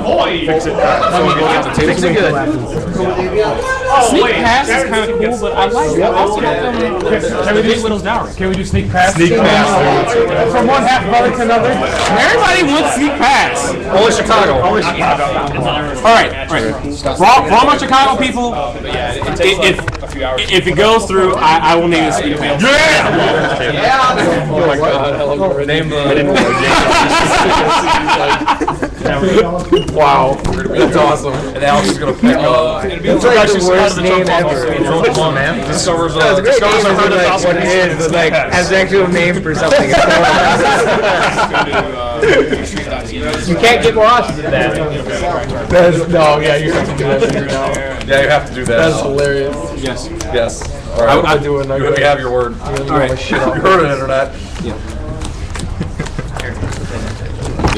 avoid. Fix it. Fix it good. Oh, sneak pass is kind of cool, but I like. I also like them. Uh, can we do Whittle's Dowry? Can we do sneak pass? Sneak pass. From one half brother to another. Everybody wants sneak pass. Only Chicago. Only Chicago. All right, all right. For all, my Chicago people, if, if, if it goes through, I, I will name it sneak pass. Yeah. Oh my god. Name Wow. That's awesome. And Alex is gonna pick up. It's like the worst name ever. Come on, man. Discovers That's uh, a great discovers name a for hundred like thousand what it is, but like as an actual name for something. you can't get lost in that. That's, no, yeah, you have to do that. Yeah, you have to do that. That's hilarious. Yes. Yes. All right. I- I do it, You we have your word. All right. You heard it, internet.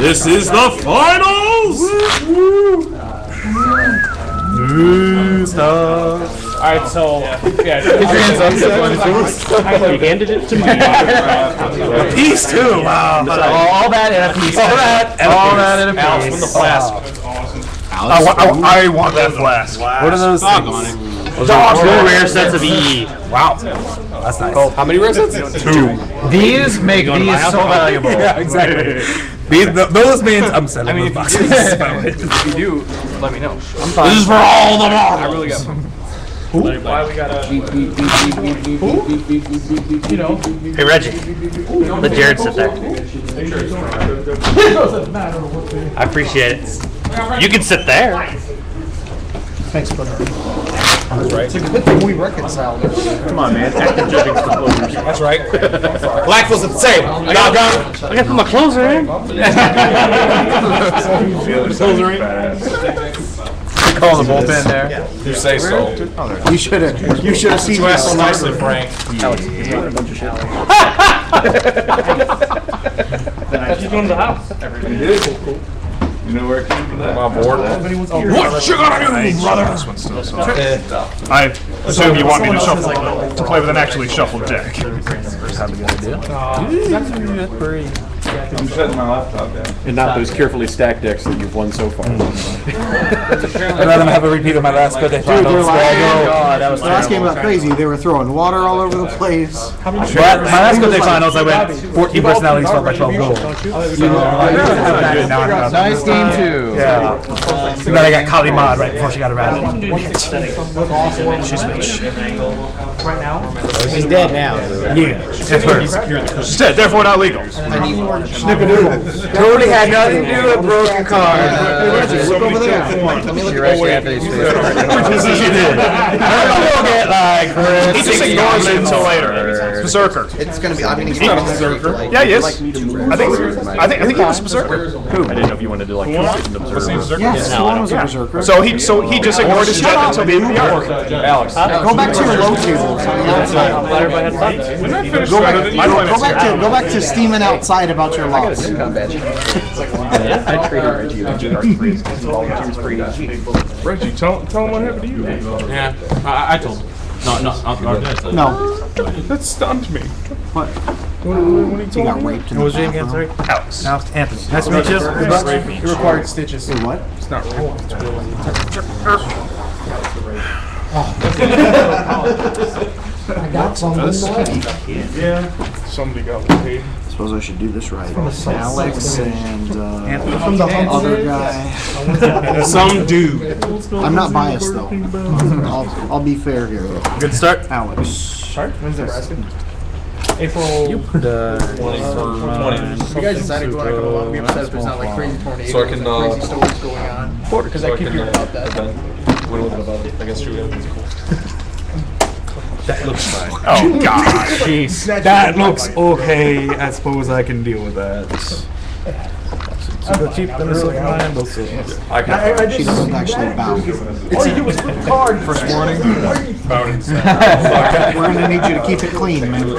This is the finals. All right, so yeah. You handed it to me. A piece too. Wow. All that and a piece. All that. All that in a Alex piece. from the flask. I, wa- I, I want that flask. What are those Dog things? On it. Are Two rare sets of E. Wow. That's nice. How many rare sets? Two. These make these so valuable. Yeah, exactly. These, th- those means I'm selling those boxes. If you do, let me know. I'm fine. This is for all the I really got some. Why we gotta? You know. Hey Reggie, let Jared sit there. I appreciate it. You can sit there. It's a good thing we reconciled. Come on, man. Active judging's for closers. That's right. Black was the same. I got gun. I got to put my closer in. Call the bullpen there. You say so. You should have. You should have seen You asked so this. nicely, Frank. She's going to the house. You know where it came from that? I'm on board. What you gonna do, brother? I assume you want me to shuffle, to play with an actually shuffled deck. I'm shutting my laptop down. And not those carefully stacked decks that you've won so far. Mm. I'd rather have a repeat of my last good day Dude, finals. they're like, God, oh, that was the last game got crazy. They were throwing water all over the place. But my last good day finals, I went 14 personalities fought by 12 goals. So, I haven't had it now in about- Nice game too. Yeah. And then I got Kali Mod right before she got around. She's Right now? He's dead now. Yeah. She's dead, therefore not legal. Totally had nothing to do with broken car. Look over there. Let me look at Anthony's face. She did. I don't get like He just ignores it until later. Berserker. It's gonna be. I mean, he's not berserker. Yeah, he is. I think, I think, I think he was Berserker. Who? I didn't know if you wanted to like constant observer. Yes, one was a berserker. So he, so he just ignored his jet until the end of the arc. Alex. Go back to your low tables on the outside. Go back, My plan go back to go back to steaming outside about your loss. I traded Reggie with Dark Freeze because he volunteers for EDG. Reggie, tell, tell him what happened to you. Yeah, I, I told him. No, no, I'll, I'll, No, That stunned me. what? When, when, when he He told got me. raped in the bathroom. Alex. Alex. Anthony. Nice to meet you. It required stitches. Say what? It's not real. It's I got some. Here. Yeah. Somebody got paid. Suppose I should do this right. Alex and uh, the other guy. some dude. I'm not biased though. I'll, I'll be fair here. Good start. Alex. When's this? April. You guys decided going to go on. We upset if there's not like crazy tornadoes So I can, and uh, crazy stories going on. Because I keep hearing about that. What a little bit about it. I guess true. That looks fine. Oh gosh. Jeez. That looks okay. I suppose I can deal with that. Super cheap than a silver lion, but so- I can. She doesn't actually bow. It's a, it was flip card. First morning. We're gonna need you to keep it clean, man.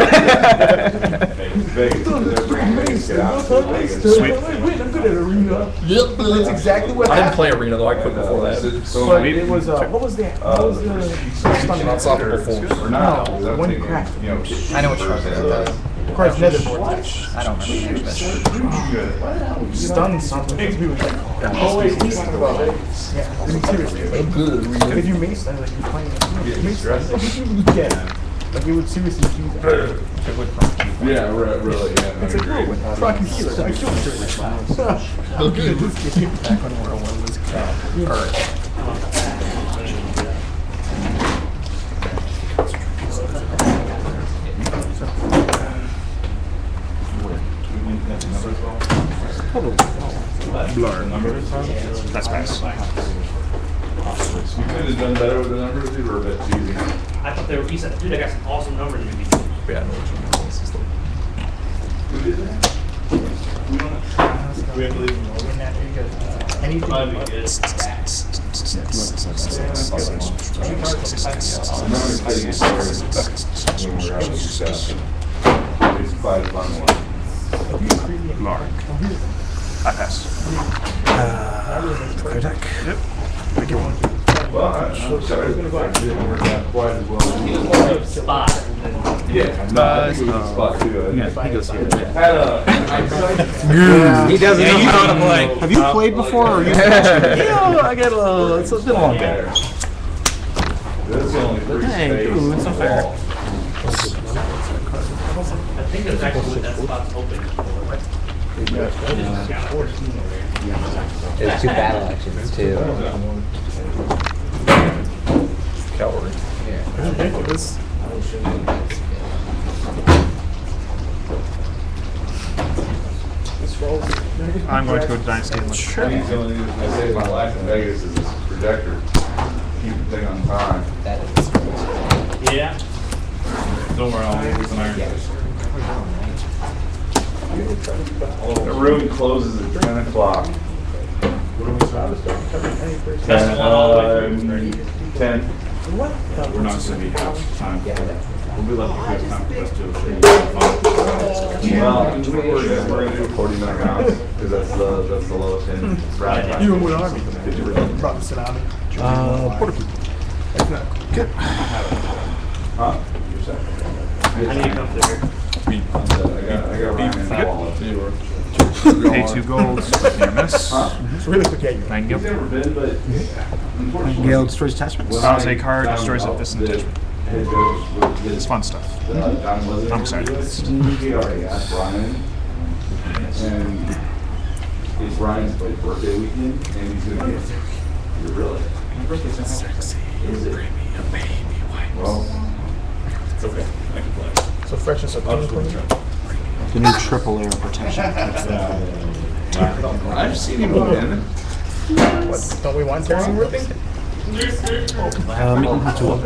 Sweet. That's exactly what I didn't happened. play arena though. I quit before that. But it was, uh, what was that? What was the? Unstoppable force. No, when you cracked. You know, I know what you're talking about. requires nether vortex. I don't remember the best. Stun something. Makes me like, oh wait, he's talking about it. Yeah, I mean, seriously. I'm good. And if you mace stun, like you're playing, you mace stun, like if you get, like it would seriously do that. Yeah, right, really, yeah. It's like, oh, with rock and healer, I killed it. Oh, good. Back when World One was hurt. Blur. That's pass. You could have done better with the numbers, they were a bit cheesy. I thought they were, he said, dude, I got some awesome numbers in the Yeah. Who did that? We have to leave them over. Anything. Might be good. I'm not gonna tell you stories when we're having. It's quite a fun one. Lark. I pass. Clear deck. Yep. Well, I- I'm sorry, it didn't work out quite as well. Spot. Yeah, no, I think it was a spot too. I- Yeah, he goes here. Had a. He doesn't know how to play. Have you played before or you? Yeah, I get a little, it's been a long day. There's only three Hey, spaces. ooh, it's not fair. I think there's actually that spot's open. There's two battle actions too. Calorie. Yeah. I'm going to go to Dynasty and look. Sure. He's the only reason I saved my life in Vegas is this projector. Keep the thing on time. That is. Yeah. Don't worry, I'll leave this an iron. The room closes at ten o'clock. Ten, uh, ten. We're not gonna be half time. We'll be left with time for us to. Well, we're, we're gonna do forty minute rounds, because that's the, that's the lowest end. round time. You and what army? Did you really? Protestant army. Uh, Porter. Huh? You're second. I need to come through here. I got, I got Ryan and Wall too. Pay two golds. Near miss. It's really quick at you. Nine He's gil. never been, but unfortunately. Gale destroys attachments. Bounce a card, destroys a distant The attachment. head judge was- It's fun stuff. uh, John Leslie I'm excited. He already asked Ryan. And it's Ryan's like birthday weekend and he's gonna get, you're really. Sexy. Is it? Well, it's okay. I can play. So freshness of tongue cleaner. The new triple layer protection. I've seen him win. What, don't we want tearing and ripping? Uh, make him two up.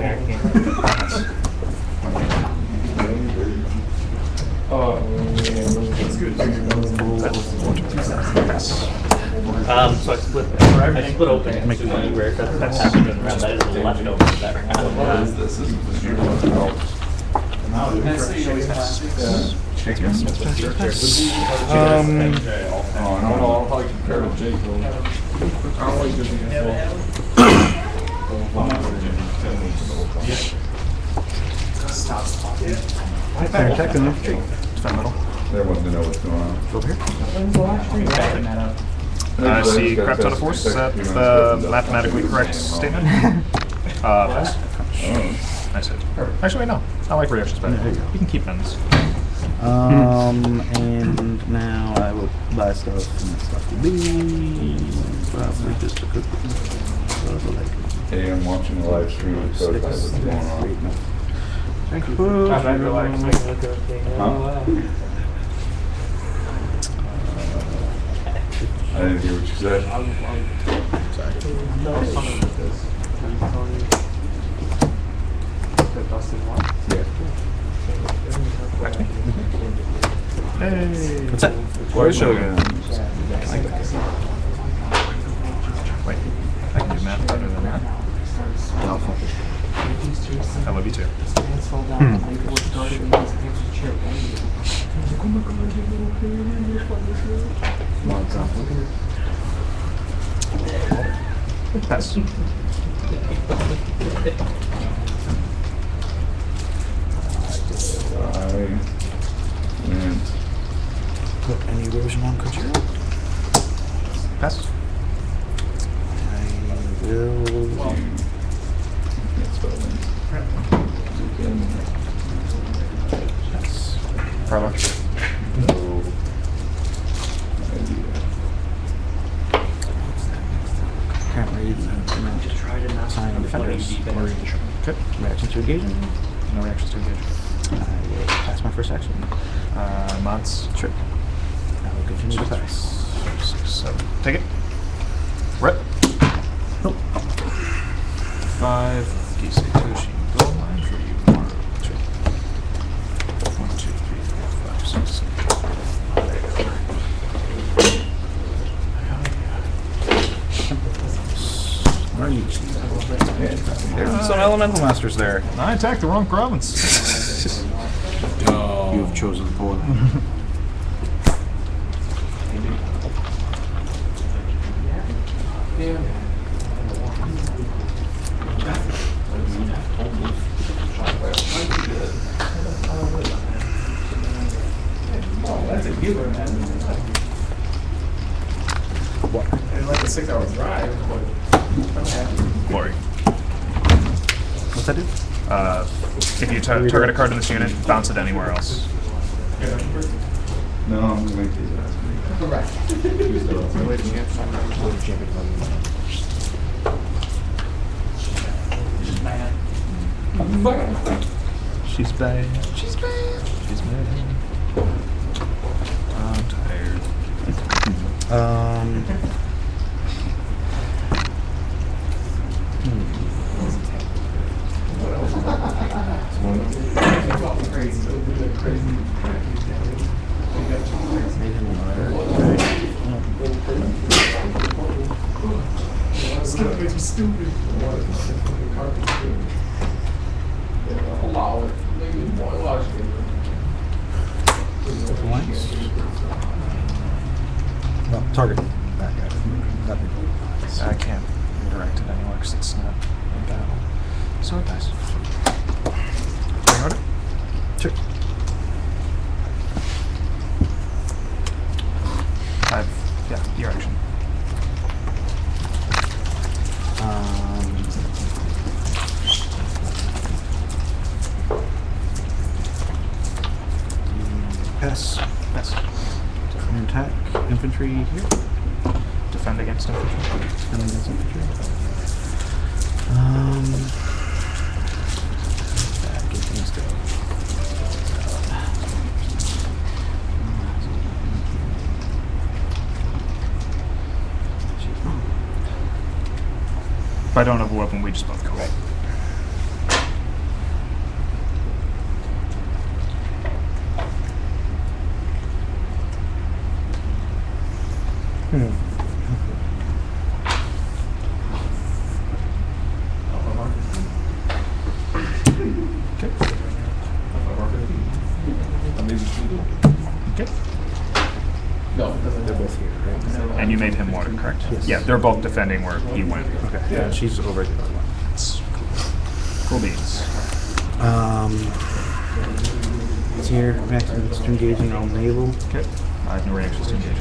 Um, so I split, I split open. Make money where it doesn't happen in the round. That is the leftover of that round. This this is your. Um, Oh, no, no, I'll probably compare to Jake. I don't like this against clear deck and infantry. Everyone to know what's going on. Over here. I see crap ton of force. Is that the mathematically correct statement? Uh, pass. Nice hit. Actually, wait, no. I like reactions better. You can keep them. Um, and now I will buy stuff, and that stuff will be probably just a cookie. Whatever, like, Hey, I'm watching the live stream of Code Five. What's going on? Thank you. Huh? I didn't hear what you said. What's that? Why Shogun? Wait, I can do math better than that. I love you too. Pass. I put any erosion on Kojiro. Pass. I will. Yes. Farlow. No. Can't read. uh, Sign defenders. Okay. Reaction to engagement. No reactions to engage. I will pass my first action. Uh, Mons. Sure. I will continue to pass. Six, seven. Take it. Rip. Nope. Five. Gisei Toshi. Gold line for you. Maru. One, two, three, four, five, six, seven. Where are you? There's some elemental masters there. I attacked the wrong province. You have chosen poorly. And like a six hour drive, but I'm happy. Glory. What's that do? Uh, if you tar- target a card in this unit, bounce it anywhere else. No, I'm gonna make these. She's bad. She's bad. She's bad. I'm tired. Um. Makes you stupid. Allow it. More target. That guy. That'd be cool. I can't redirect it anywhere because it's not in battle. So it dies. Bring order. Sure. I've, yeah, your action. Um. Pass. Yes. An attack. Infantry here. Defend against infantry. Defend against infantry. Um. Back against go. If I don't have a weapon, we just both go. Right. Okay. Okay. No, it doesn't. They're both here, right? And you made him water, correct? Yes. Yeah, they're both defending where he went. Okay. Yeah, she's over the other one. That's cool. Cool beans. Um. It's here. Reactions to engage in all naval. Okay. I have no reactions to engage.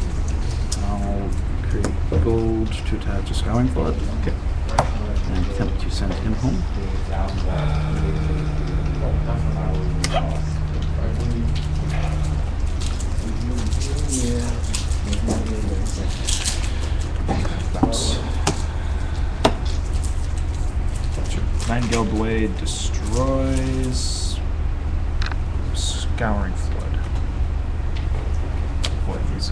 I'll create gold to attach a scouring flood. Okay. And attempt to send him home. Bounce. Nightingale Blade destroys. Scouring Flood. Boy, he's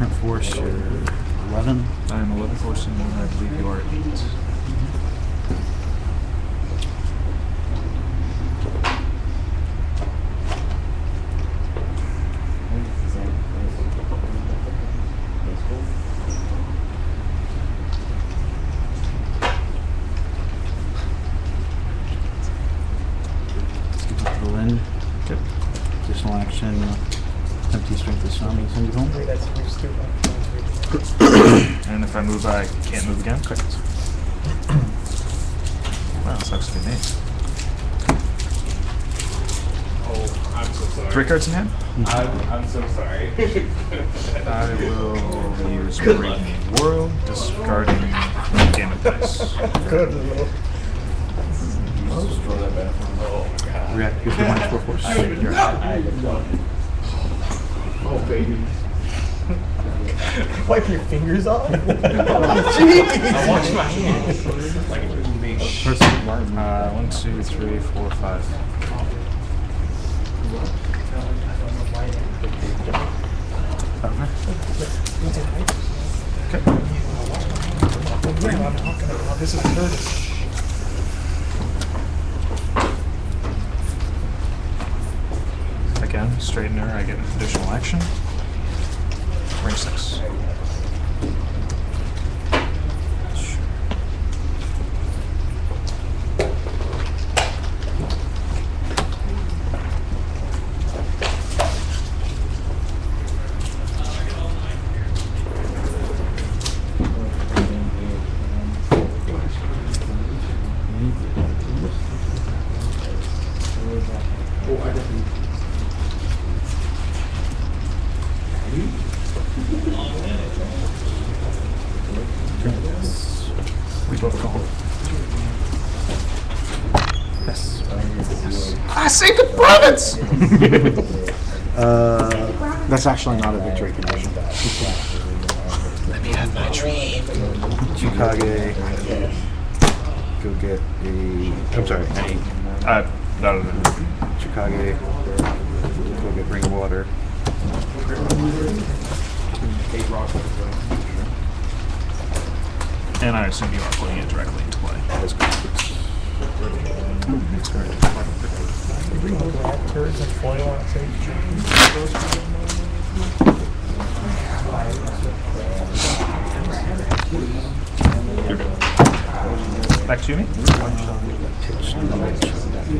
Current force, you're 11. I am 11 force and I believe you are 8. And if I move, I can't move again. Correct. Wow, sucks to be me. Oh, I'm so sorry. Three cards in hand. I'm, I'm so sorry. I will use Breaking World, discarding Gamut Dice. React gives you minus four force. Oh, baby. Wipe your fingers off? I washed my hands. Like a big First, uh, one, two, three, four, five. Okay. This is Curtis. Again, straightener, I get an additional action. Range six. We both go home. Yes. Yes. I saved the province! Uh, that's actually not a victory condition. Let me have my dream. Chikage. Go get a. I'm sorry. Any Uh, no, no, no. Chikage. Go get Ring of Water. And I assume you are putting it directly into play. That is correct. Curtis and foil on same Back to me.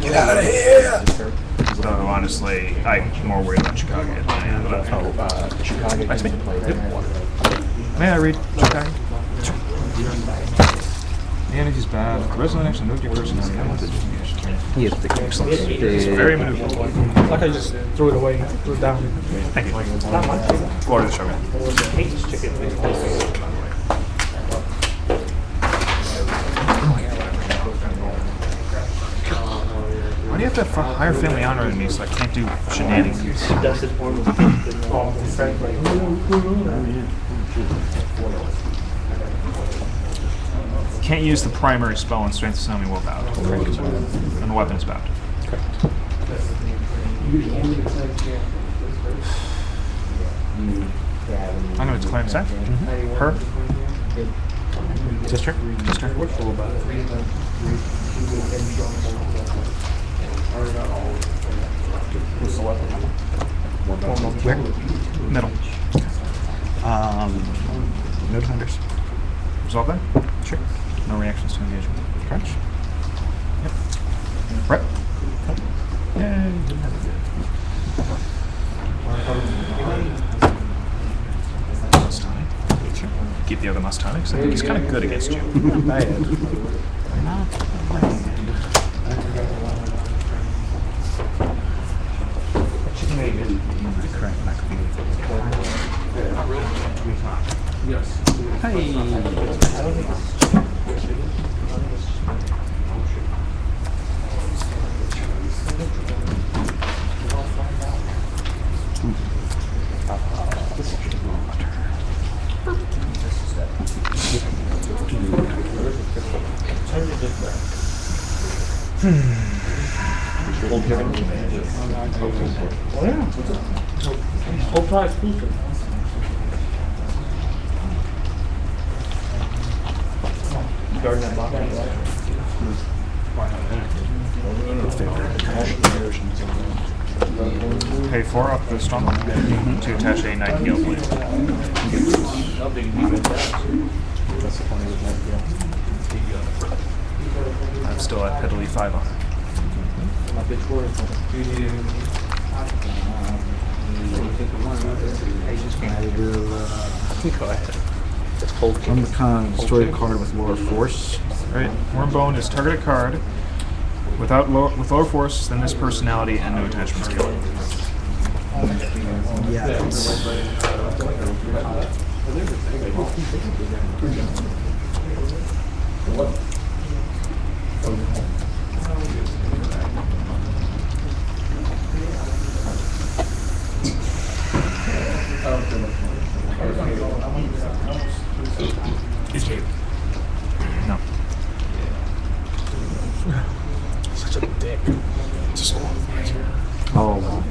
Get out of here! So honestly, I'm more worried about Chikage than I am about. Oh, uh, Chikage. Back to me. Yep. May I read Chikage? The energy's bad. Resolute action, move your personality. I want to He is the excellent. It's very maneuverable. Like I just threw it away, threw it down. Thank you. Glory to the Shogun. Hates chicken. Why do you have to have a higher family honor than me so I can't do shenanigans? Dusted form of Can't use the primary spell on Strength Will Bound. And the weapon is bound. I'm going to declare him safe. Her. Sister? Sister. Where? Middle. Um, no defenders. Resolve that? Sure. No reactions to engagement. Crunch. Yep. Brett. Yay. Keep the other Mustang, 'cause I think he's kind of good against you. Correct. Ultra exclusive. Garden that box. Pay four up the strong mm-hmm. one to attach a nightingale blade. I'm still at pedally five on it. I will. Uh, Go ahead. Hold. I'm gonna destroy a card with lower force. Right. Wormbone is target a card without low, with lower force than this personality and no attachments kill it. Yes. No. Such a dick. Just Oh.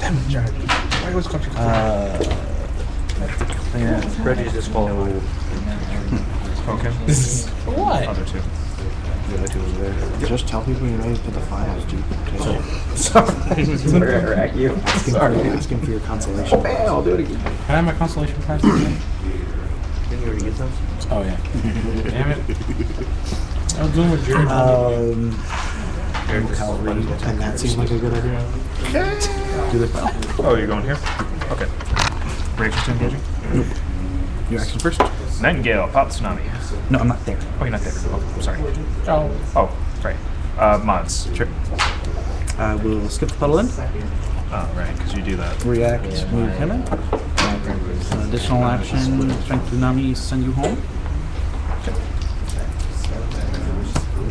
Damn, Jack. Why was country? Uh. Yeah. Reggie's just follow. Okay. What? Other two. The other two was there. Just tell people you're ready for the finals, dude. At you. Ask him, for, your consolation. Yeah, I'll do it again. Can I have my consolation prize again? Didn't you already get those? Oh, yeah. Damn it. I was doing with Jared. Um. Cavalry, and that seems like a good idea. Okay. Do the battle. Oh, you're going here? Okay. Reactions to engaging? Your action first. Nightingale, pop tsunami. No, I'm not there. Oh, you're not there. Oh, sorry. Oh. Oh, right. Uh, mods. Sure. I will skip the puddle in. Oh, right, because you do that. React, move him in. Uh, additional action, strength tsunami, send you home.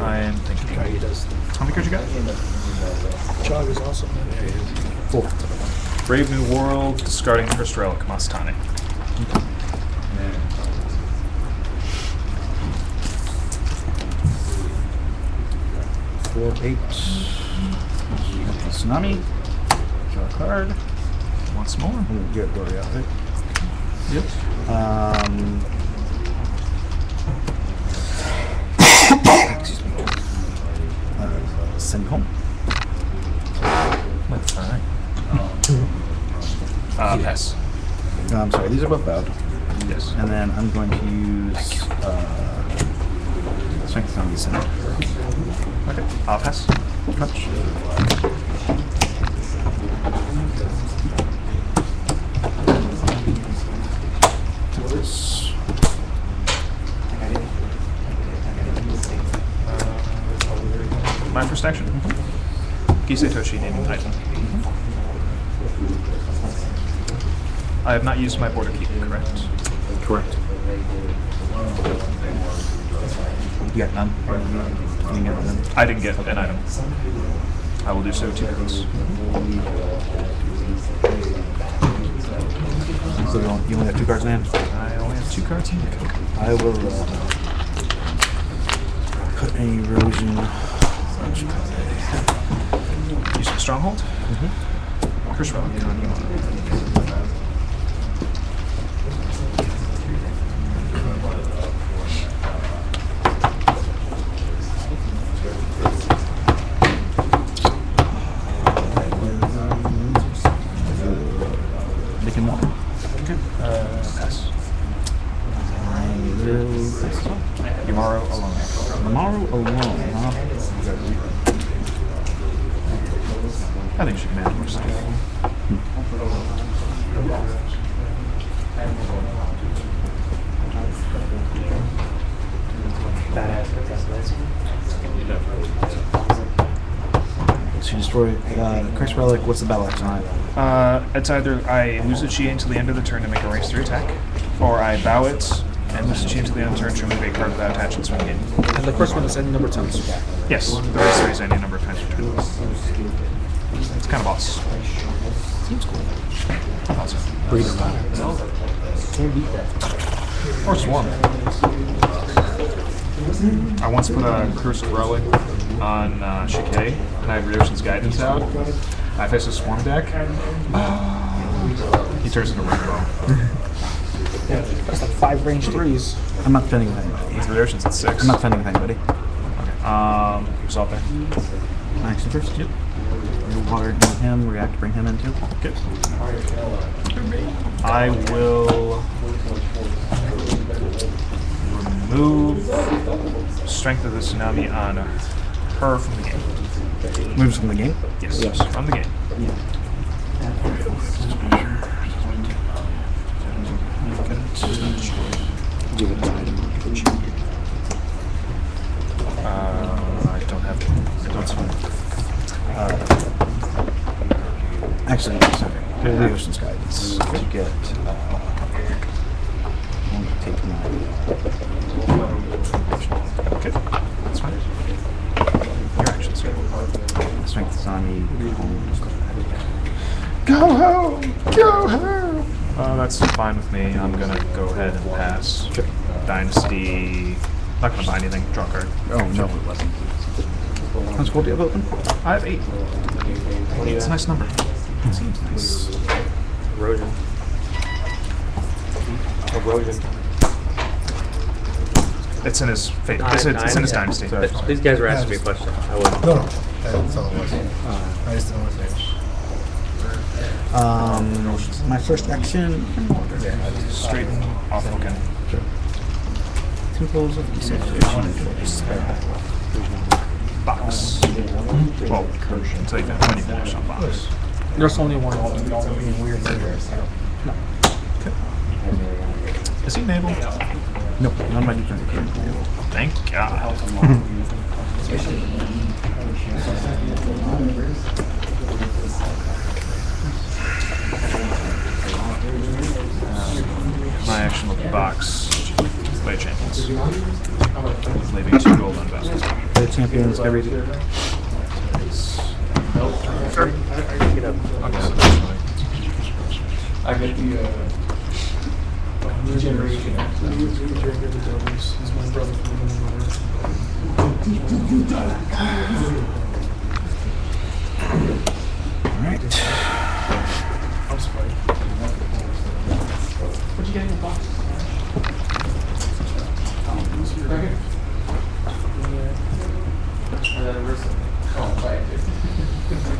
I am thinking. How many cards you got? Chog is awesome. Four. Brave New World, discarding First Relic, Mastani. Four, eight. Tsunami. Draw a card. Once more. Ooh, Get Gloria out right? Yep. Um. excuse me. Uh, send home. That's alright. Uh, pass. No, I'm sorry, these are both bowed. Yes. And then I'm going to use uh, strength tsunami send. Okay, I'll pass. Touch. My first action. Gisei Toshi, name an item. I have not used my border keep, correct? Correct. You got none. You didn't get none. I didn't get an item. I will do so two turns. So you only, you only have two cards in hand. I only have two cards in deck. I will uh, put an erosion. Use a stronghold. Mm-hmm. Curse relic. Making one. Uh, pass. I will. Yamaro alone. Tomorrow alone, huh? I think you should command more stuff. So you destroy uh, Curse Relic. What's the battle action on it? Uh, it's either I lose a chi until the end of the turn to make a race 3 attack, or I bow it and lose a chi until the end of the turn to remove a card without attachments from the game. And the first one is any number of times. Yes, the race 3 is any number of times per turn. It's kind of boss. Seems cool. Also. Can't beat that. Or Swarm. I once put a Cursed Relic on uh, Chicay, and I have Ryosh's Guidance out. I face a Swarm deck. he turns into Rainbow. That's like five range threes. I'm not defending with anybody. With Ryosh's at 6. I'm not defending with anybody. Okay. Um, result there. Action first. Yep. Move water into him. React. Bring him in too. Good. I will remove Strength of the Tsunami on her from the game. Moves from the game. Yes, from the game. Give it an item on the champion. Uh, I don't have. That's fine. Actually, sorry. The Ocean's Guidance. To get. Uh, won't take nine. Okay, that's fine. Your actions, sir. Strength is on me. Go home! Go home! Uh, that's fine with me. I'm gonna go ahead and pass. Dynasty. Not gonna buy anything. Draw card. Oh, no, it wasn't. How much gold do you have open? I have eight. It's a nice number. It seems nice. Erosion. Erosion. It's in his fate. Nine, It's, it's in his nine. dynasty. Th- These guys were asking me a question. I wasn't. No, no, that's all it was. I just don't want to say. Um, my first action. Straighten off again. Temples of Desecration. Box. Well, until you when you finish on box. There's only one all being weird here. Is he Mabel? No, none of my defense are currently Thank God. My action will be box. Play champions. Leaving two gold unvested. The champions every. Sure. I get up. I get the, uh, regeneration. Alright.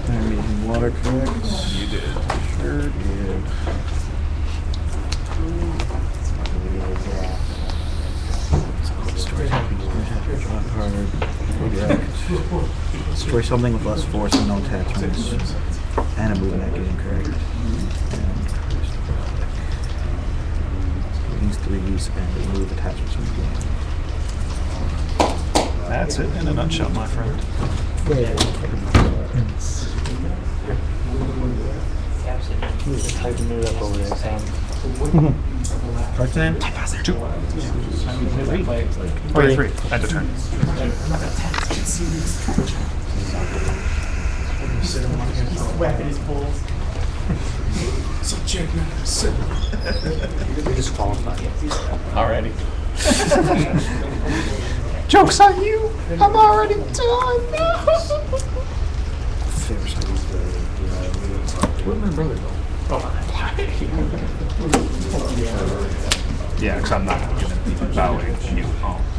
I made water correct. You did. Sure did. Destroy something, with less force and no attachments. And a move in that game, correct. And These and remove attachments from the game. That's it in a nutshell, my friend. Typing it up over there, Sam. Card time? Two. You're three. End of turn. You're disqualified. Already. Joke's on you! I'm already done! Where'd my brother go? Oh, yeah, because I'm not going to be bowing you all that much.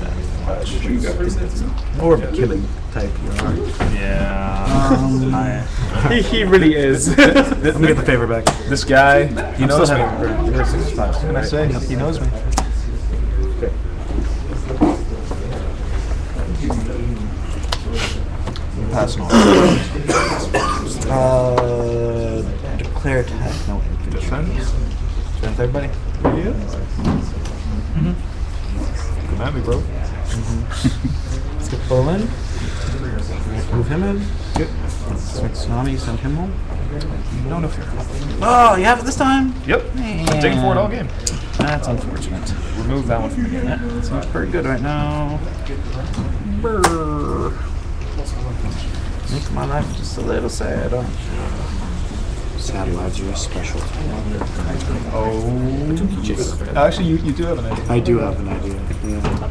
More of a killing type you are. Yeah. Um, he, he really is. Let me get the favor back. this guy, he knows me. You're. What can I say? He knows me. Passing on. Uh, declare attack, no infantry. Defense. Strength, everybody? Come at me, bro. Mhm. Let's get Bull in. Move him in. Good. Strength tsunami, send him home. No, no fear. Oh, you have it this time? Yep. I'm digging for it all game. That's unfortunate. Remove that one from the game. Yeah, seems pretty good right now. Brrr. Make my life just a little sad, huh? Sad lives are a special. Oh. Actually, you, you do have an idea. I do have an idea. Yeah.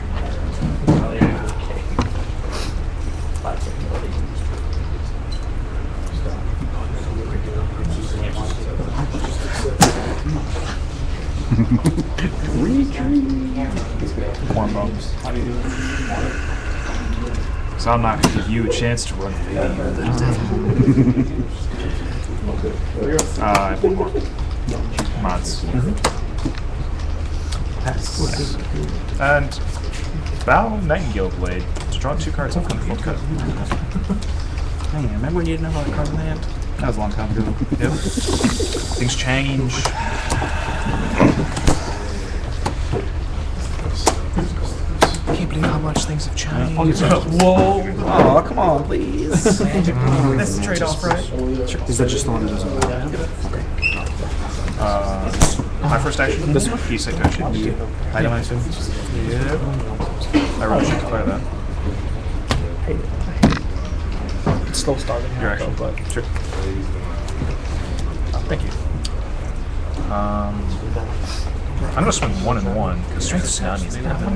Corn bones. So I'm not going to give you a chance to run away. uh, I have one more. Mods. And Bow Nightingale Blade. To draw two cards off on the full cut. Hey, remember when you didn't know how to card land? That was a long time ago. Yep. Things change. believe how much things have changed. Whoa! Oh, come on, please. That's the trade-off, right? Is that just the one that doesn't matter? Uh, my first action. This one. He's Satoshi. Item, I don't assume. Yep. I really should declare that. It's slow starting. Your action. but Sure. Thank you. Um, I'm gonna swing one and one because strength is none. He's not that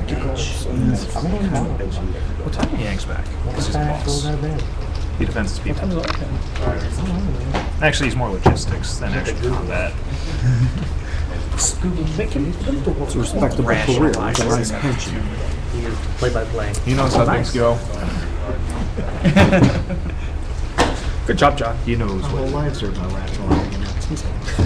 What time he hangs back? This is boss. He defends his people. Actually, he's more logistics than actual combat. It's a respectable career with a nice pension. play by play. He knows how things go. Good job, John. He knows Whole what. lives are about rationalizing it.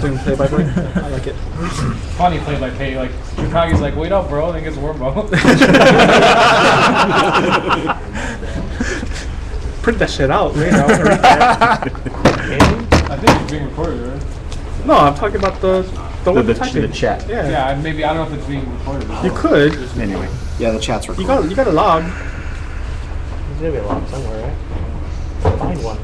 Doing play by play. I like it. Funny play by play. Like Chicago's like, wait up, bro. I think it's Warmo. Print that shit out, man. I wanna read that. I think it's being recorded, right? no, I'm talking about the the one The, you're the, the chat. Yeah. Yeah, maybe I don't know if it's being recorded. or You could. Anyway. Yeah, the chat's You recording. got you got a log, There's gonna be a log somewhere, right? Find one.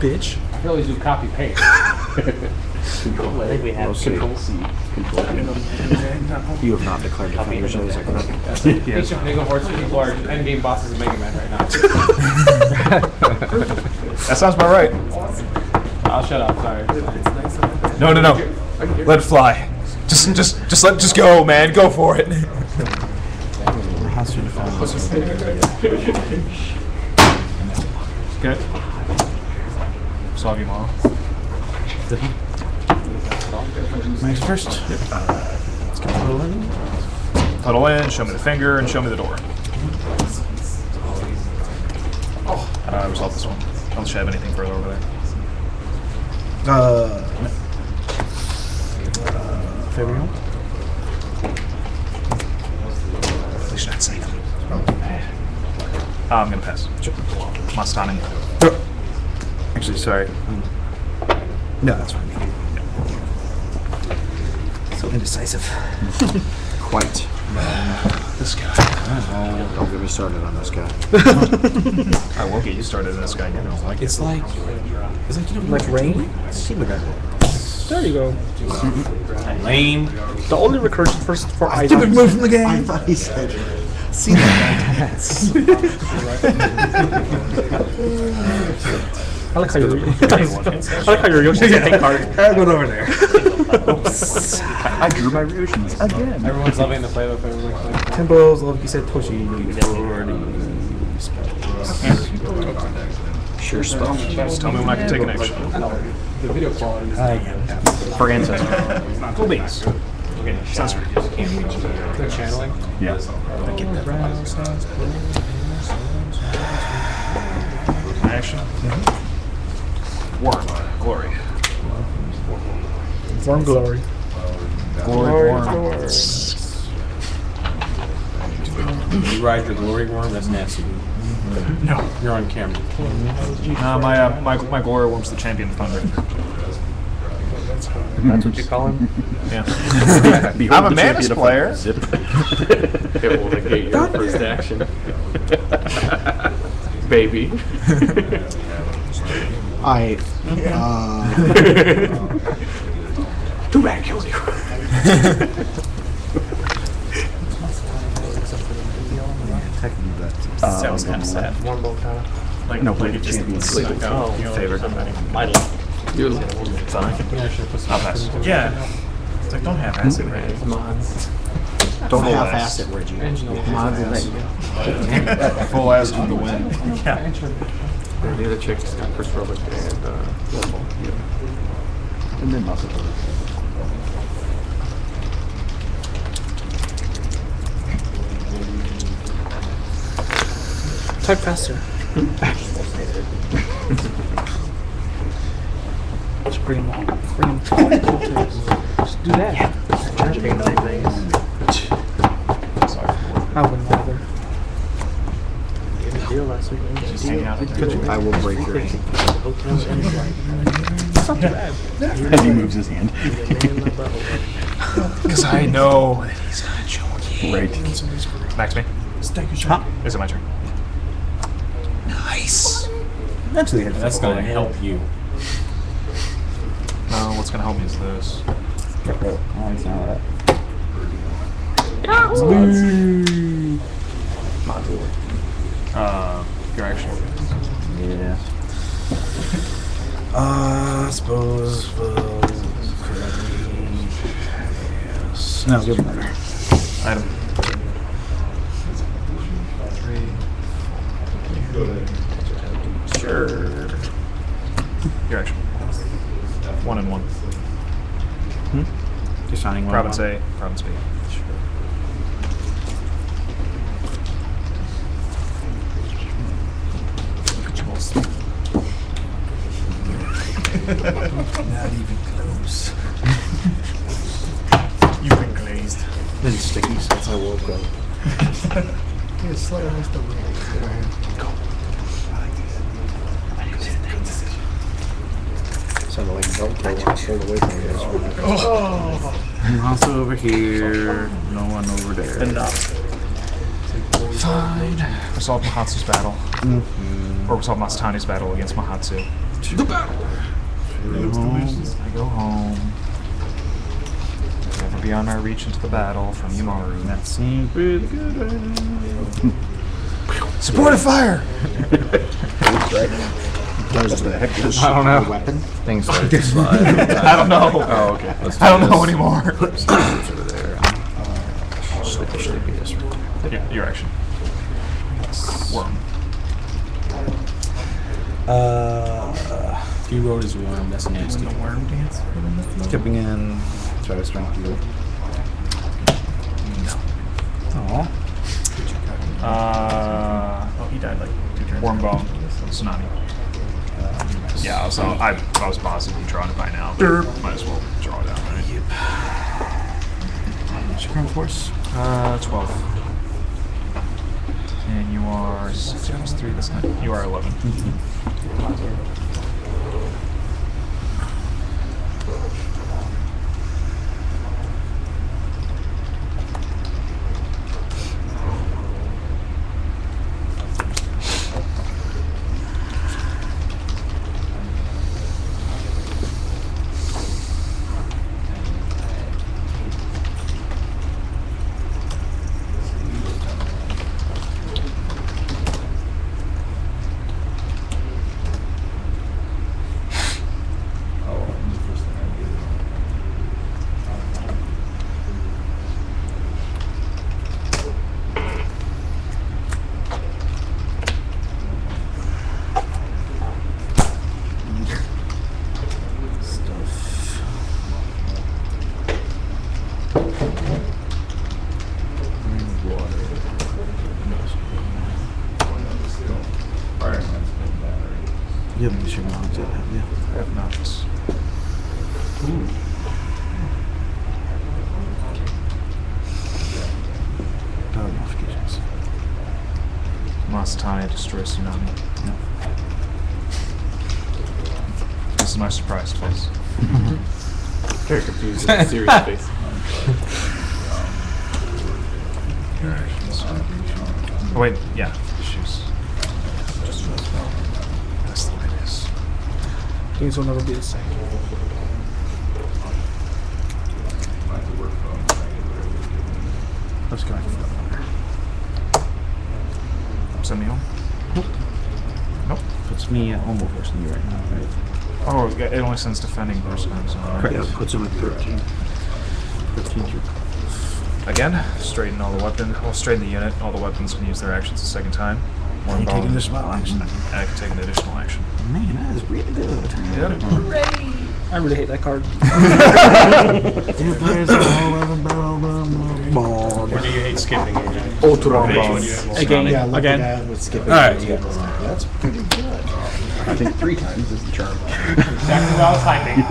bitch. I feel like you copy paste. I think we have to. Control C. Control V. You have not declared defenders, is that correct? Each of Nigga Horse people are endgame bosses of Mega Man right now. That sounds about right. I'll shut up. Sorry. No, no, no. Let it fly. Just, just, just let, just go, man. Go for it. Has to defend. Okay. Solve you all. Max first. Let's go roll in. Huddle in, show me the finger, and show me the door. Oh. Uh, resolve this one. Unless you have anything further over there. Uh, no. Uh, favor? At least not safe. Uh, I'm gonna pass. Mastani. Actually, sorry. Um, no, that's fine. So indecisive. Quite. This guy. Oh, don't get me started on this guy. I will get you started in this guy. You know, like It's like, it's like you don't Like rain. see the guy. There you go. Lame. The only recursion first for I Stupid items. move from the I game. thought he said, see that I like how you're. I like how you're Yoshi's hitting card. I'll go over there. I drew my Ryushis again. Everyone's loving the play by play. Tempos, love you said Toshi. Sure spell. Just tell me when I can take an action. The video quality. is For ancestor. Cool beans. Sounds pretty good. good channeling. Yeah. I get that. Action. Mm-hmm. Worm. Glory. Warm glory. Glory. Worm. You ride your glory worm. That's nasty. No. You're on camera. Uh, my, uh, my, my glory worm's the champion of thunder. That's what you call him. Yeah. I'm a the Mantis player. Zip. It will negate your first action. Baby. I, uh, Too bad kills you. Sounds kind of sad. Warm bow kind of. Like, No, like play it the just champion. sleep. Oh, Favorite. my luck. Fine. I'll pass. Yeah. It's like, don't have acid rain. don't Full half-ass ass. it, Reggie. Full ass to the wind. Yeah. The other chick is Chris Robick and uh, And then muscle. Type faster. Just bring them all. Bring them Just do that. Yeah. Charge me nine things. I wouldn't either. Gave me a deal last week. Just hanging out. I will break your hand. Hotel and flight. It's not too bad. As he moves his hand. You're the man in my butthole. Because I know that he's not joking. Right. Back to me. Huh? Is it my turn? Nice. Eventually, it's That's gonna help you. No, what's gonna help me is this. Oh, it's not that. Uh, your action. Yeah. Uh, suppose, suppose, yes. No, give him another. Item. Three. Sure. Your action. One and one. Hmm? Just signing one. Province one. A, province B. Not even close. You've been glazed. Been sticky since I woke up. Yeah, slightly missed the ring. Sounded like Velcro when I pulled away from you guys. Oh. I'm also over here. No one over there. Enough. Fine. Resolve Mahatsu's battle. Mm-hmm. Or resolve Masatani's battle against Mahatsu. The battle! I go home. Never beyond our reach into the battle from Yumaru. That seems pretty good right now. Support fire! What the heck is I don't know. a weapon? Things like to. I don't know. Oh, okay. Let's do I don't know this. anymore. over there. Sleepy, sleepy, this one. yeah, your action. Worm. Uh, he rode his worm. That's nasty. worm dance? Skipping in. Try to strength you. No. Aw. Uh, oh, he died like two turns. Worm bone. Tsunami. Yeah, so I, I was positive he drawn it by now. But might as well draw it out, right? What's your current force? Uh, 12. And you are 6 times 3, that's not. You are 11. You haven't used your mods yet, have you? I have not. Power modifications. Masatani destroys Tsunami. This is my surprise face. Very confused. Serious face. Oh, wait, yeah. Shoes. That's the way it is. Things will never be the same. Let's go. Send me home? Nope. Nope. Puts me at almost worse than you right now, right? It it only sends defending person. So, Correct. Yeah, puts him at 13. 15. Again, straighten all the weapons. Well, straighten the unit. All the weapons can use their actions a second time. One You taking bone. this spell action? I can take an additional action. Man, that is really good. Yep. I really hate that card. If there's a hole in the bottom of the ball, Do you hate skipping? Oh, trombone. Again, Yeah, again. the guy with skipping. Alright. That's pretty good. I think three times is the charm. Exactly what I was typing.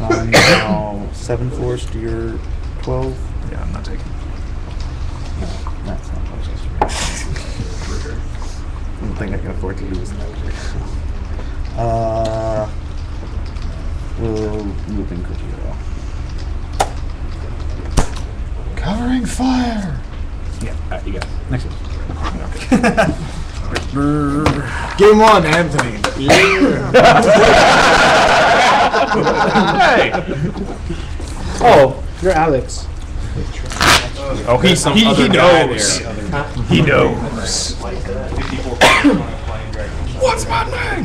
I'm now seven force to your twelve. Yeah, I'm not taking. No, That's not much. I don't think I can afford to lose that. Uh, we'll move in Kojiro. Covering fire. Yeah, alright, you got it. Next one. Game one, Anthony. Hey! Oh, you're Alex. Oh, he's he, he, he knows. He knows. What's my name?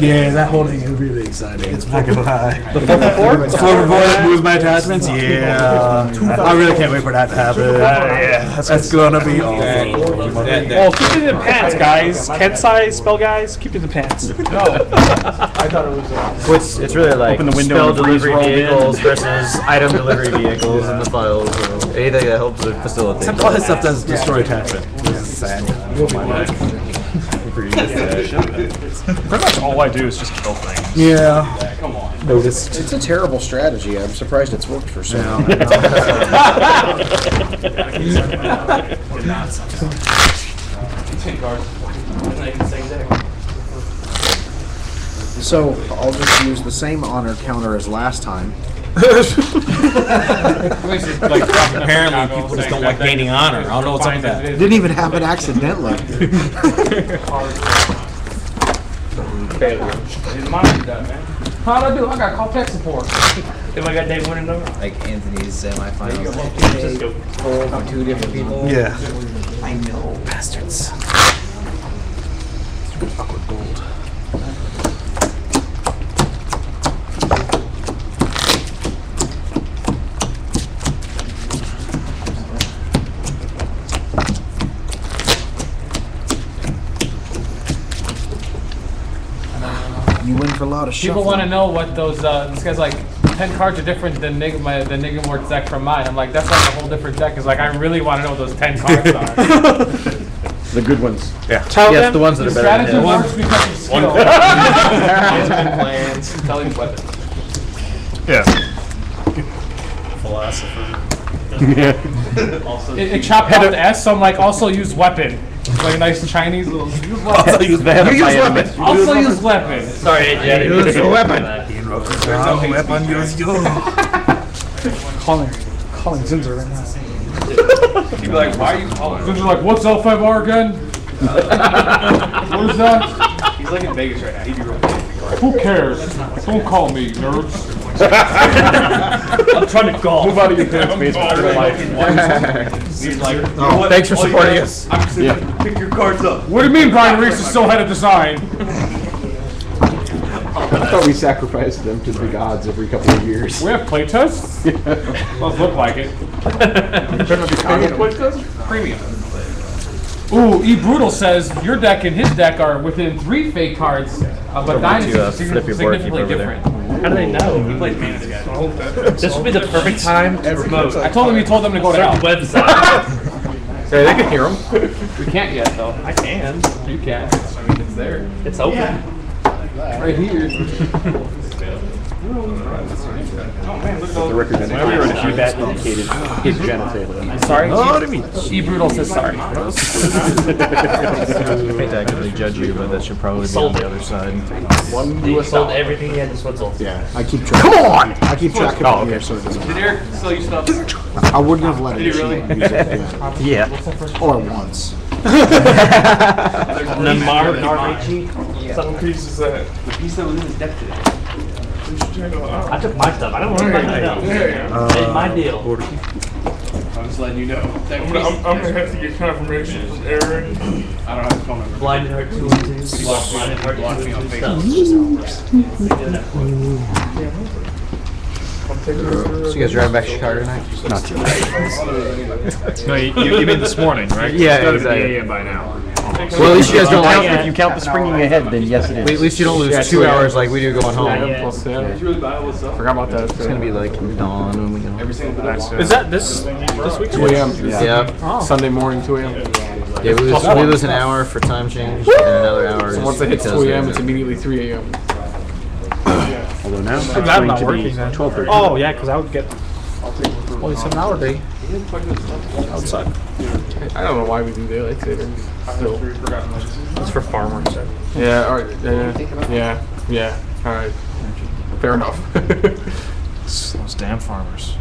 Yeah, that whole thing is really exciting. It's not gonna lie. The four for four? The floater boy moves my attachments? Yeah. I really can't wait for that to happen. yeah. That's gonna be awesome. Oh, keep it in the pants, guys. Kensai spell guys, keep it in the pants. No. I thought it was. Uh, well, It's, it's really like Open the window spell and the breeze delivery rolled in. vehicles versus item delivery vehicles in the files. So anything that helps to facilitate. All this stuff does destroy attachment. Sad. Pretty much all I do is just kill things. Yeah. Come Noticed. It's a terrible strategy. I'm surprised it's worked for so long. So I'll just use the same honor counter as last time. Apparently, people just don't like gaining honor. I don't know what's up with that. Didn't even happen accidentally. How'd I do? I got called tech support. If I got day winning number? Like Anthony's semifinals. From two different people. Yeah. I know. Bastards. Awkward gold. For a lot of People want to know what those. Uh, this guy's like. Ten cards are different than Nig- my, the Nagelvoort deck from mine. I'm like, that's like a whole different deck. It's like, I really want to know what those ten cards are. The good ones. Tell Yes, them. the ones that The are better strategy than him. works because of skill. Management plans, telling weapons. Yeah. Philosopher. Yeah. It, it chopped out the S, so I'm like, also use weapon. Like a nice Chinese little. Use weapon. Also use Venom. You use weapon. Also use weapon. Sorry, Jay. Use a weapon. weapon, use you. Calling, calling Zinzer right now. You'd be like, why are you calling? They're like, what's L5R again? what is that? He's like in Vegas right now. He'd be real Who cares? Don't call me, nerds. I'm trying to golf. Move out of your pants, basement. for your life. He's like, Oh, thanks for supporting us. I'm just gonna pick your cards up. What do you mean Brian Reese is still head of design? I thought we sacrificed them to the gods every couple of years. We have playtests? Does look like it. Premium. Ooh, E Brutal says your deck and his deck are within three fake cards, uh, but Dynasty uh, is flip significantly barkeep over different. How do they know? He plays Mantis guys. This would be the perfect time to promote. I told him you told them to go to Certain hell. website. Hey, they can hear him. We can't yet though. I can. You can. I mean, it's there. It's open. Yeah. Right here. The record Whenever you're ready. indicated indicated his genitalia. Sorry. E Brutal says sorry. I hate to actively judge you, but that should probably be on the other side. One He US sold dollar. everything he had to Switzerland. Yeah, I keep track. Come on! I keep track of oh, it here, so it doesn't. Did Eric sell you stuff? I wouldn't have let it. Did he really? cheat, use it, yeah. Yeah. Or once. And then Marv and RHG. Some Pieces that the piece that was in his deck today. I took my stuff. I don't want to buy my stuff. It's uh, my deal. I'm just letting you know. I'm gonna, I'm, I'm gonna have to get confirmation from Aaron. I don't have his phone number. Blind at heart two one two. Blind at heart Block two me on one two Facebook. So you guys driving back to Chicago tonight? Not yet. No, you, you, you mean this morning, right? Yeah, It's gotta exactly. be AM by now. Well, at least you guys don't count, if you count the springing ahead, then yes, it is. At least you don't lose two hours like we do going home. Plus, yeah. Forgot about that. It's gonna be like dawn when we go. That's, uh, Is that this this week? 2 a.m. Yeah. Sunday morning, 2 a.m. Yeah, we lose, we lose an hour for time change and another hour. So once it hits because 2 a.m., it's immediately 3 a.m. Although now, it's I'm going not to working be then. twelve thirty. Oh yeah, because I would get only seven hour day. That would suck. I don't know why we do daylight saving. Still. It's for farmers. Yeah, alright, yeah, yeah, yeah, alright. Fair enough. Those damn farmers.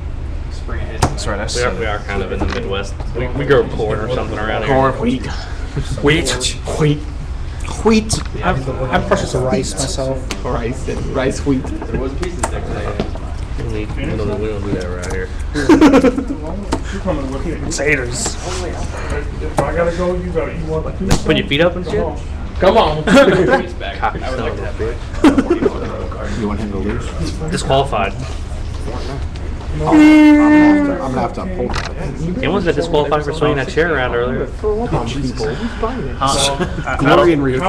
That's right, I We are, we are kind of in the Midwest. We, we grow corn or something around here. Corn, wheat. Wheat, wheat. Wheat. I'm, I'm precious of rice myself. Rice and rice wheat. There was pieces there today. We don't, we don't, we don't do that around here. Potatoes. If I gotta go, you go. You want Put your feet up and shit? Come on. Cocky son of a bitch. You want him to lose? Disqualified. I'm gonna have to uphold that. He almost got disqualified for swinging that chair around earlier. Glory and Rio.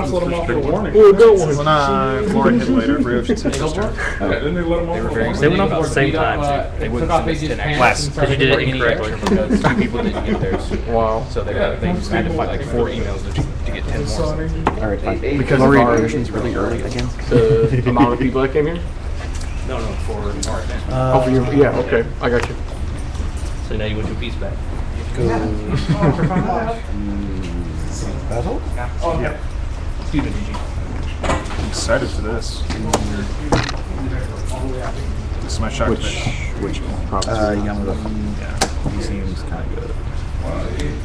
When uh, Glory hit later, Rio should say his turn. Then they let them off. They went off at the same time. They took off AJ's pants Last. and started He did it recording incorrectly. Because two people didn't get theirs. Wow. So they got, they had to fight like four emails to, to get ten more. All right, fine. Because Glory of and our- Rio is really early again. The amount of people that came here? No, no, for our event. Oh, for you, yeah, okay, I got you. So now you want your piece back. Excuse me, Gigi. I'm excited for this. This is my shark Which, fish. which province? Uh, Yamato. Yeah, He seems kind of good.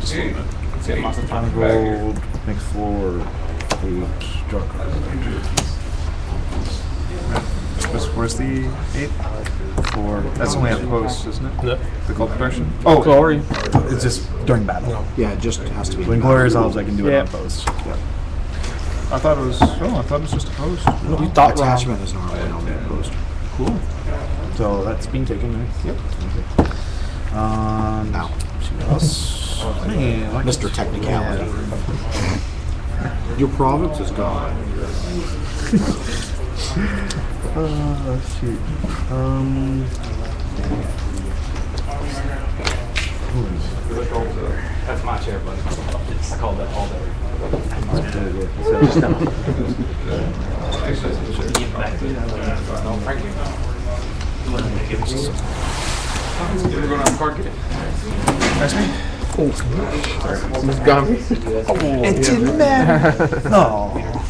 just a little bit. Five gold, next floor, eight, draw card. Where's, where's the eight? for? That's only at post, isn't it? No. The cult production? Oh, glory. It's just during battle. Yeah, it just has to be. When glory resolves, I can do it on post. I thought it was, oh, I thought it was just a post. No, You thought wrong. Attachment is normally only post. Cool. So that's being taken, right? Yep. Um, Now, see what else? Man, like- Mr. Technicality. Your province is gone. Uh, shoot. Um. That's my chair, buddy. I call that all day. No, Frank. We're going on the card, get it. That's me. Miss Gummy. It didn't matter. no.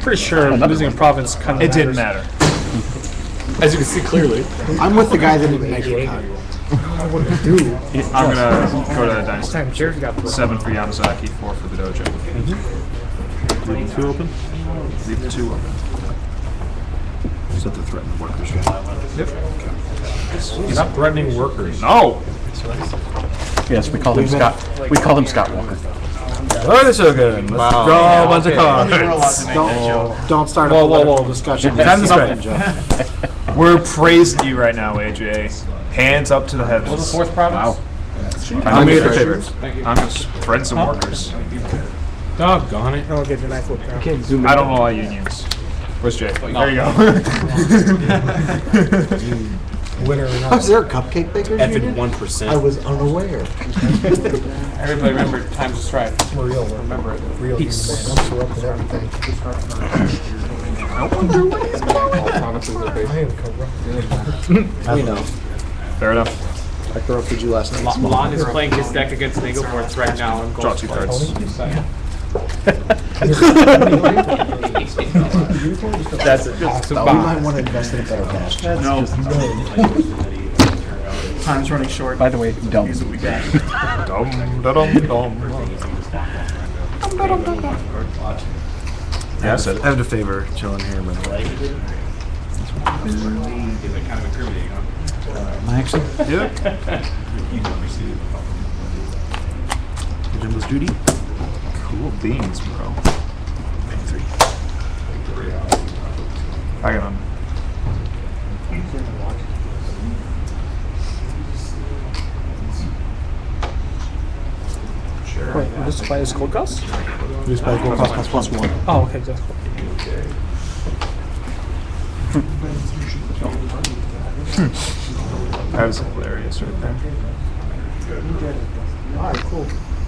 Pretty sure losing a province kind of It didn't matter. As you can see clearly. I'm with the guy that didn't make it cut. I'm gonna go to the Dynasty. Time cheers got Seven for Yamazaki, four for the dojo. Leave the two open? Leave the two open. Is that the threatened workers guy? You're not threatening workers. No! Yes, we call him Scott. We call him Scott Walker. Oh, this is good. Let's draw a bunch of cards. Don't, don't start a Whoa, whoa, whoa. political discussion. Time to Something, We're praising you right now, AJ. Hands up to the What's the heavens. fourth province? I'm me gonna your favorite. I'm gonna spread some workers. Doggone it. I'll get your knife whipped out. Can't zoom in. I don't know all unions. Where's Jay? Oh, there you go. Winner or Was there a cupcake baker's union? one I percent. was unaware. Everybody remember Times of Strife. Real. Remember it. Real. Peace. All provinces are based. I am Cobra. We know. Fair enough. I corrupted you last night. Lon is playing his deck against Nagelvoort's right now. in Draw Gold two Sport. cards. That's it. We might want to invest in a better cash. Time's running short. By the way, dumb. Dum, da, dum, dum. Yeah, I said it. I have a favor chilling here, by the way. Is it kind of incriminating, huh? Am I actually? Yeah. Jumbo's Judy. Cool beans, bro. Three. I got him. Wait, this is by his gold cost? Use by gold cost plus plus one. Oh, okay, that's cool. That was hilarious right there. Alright, cool.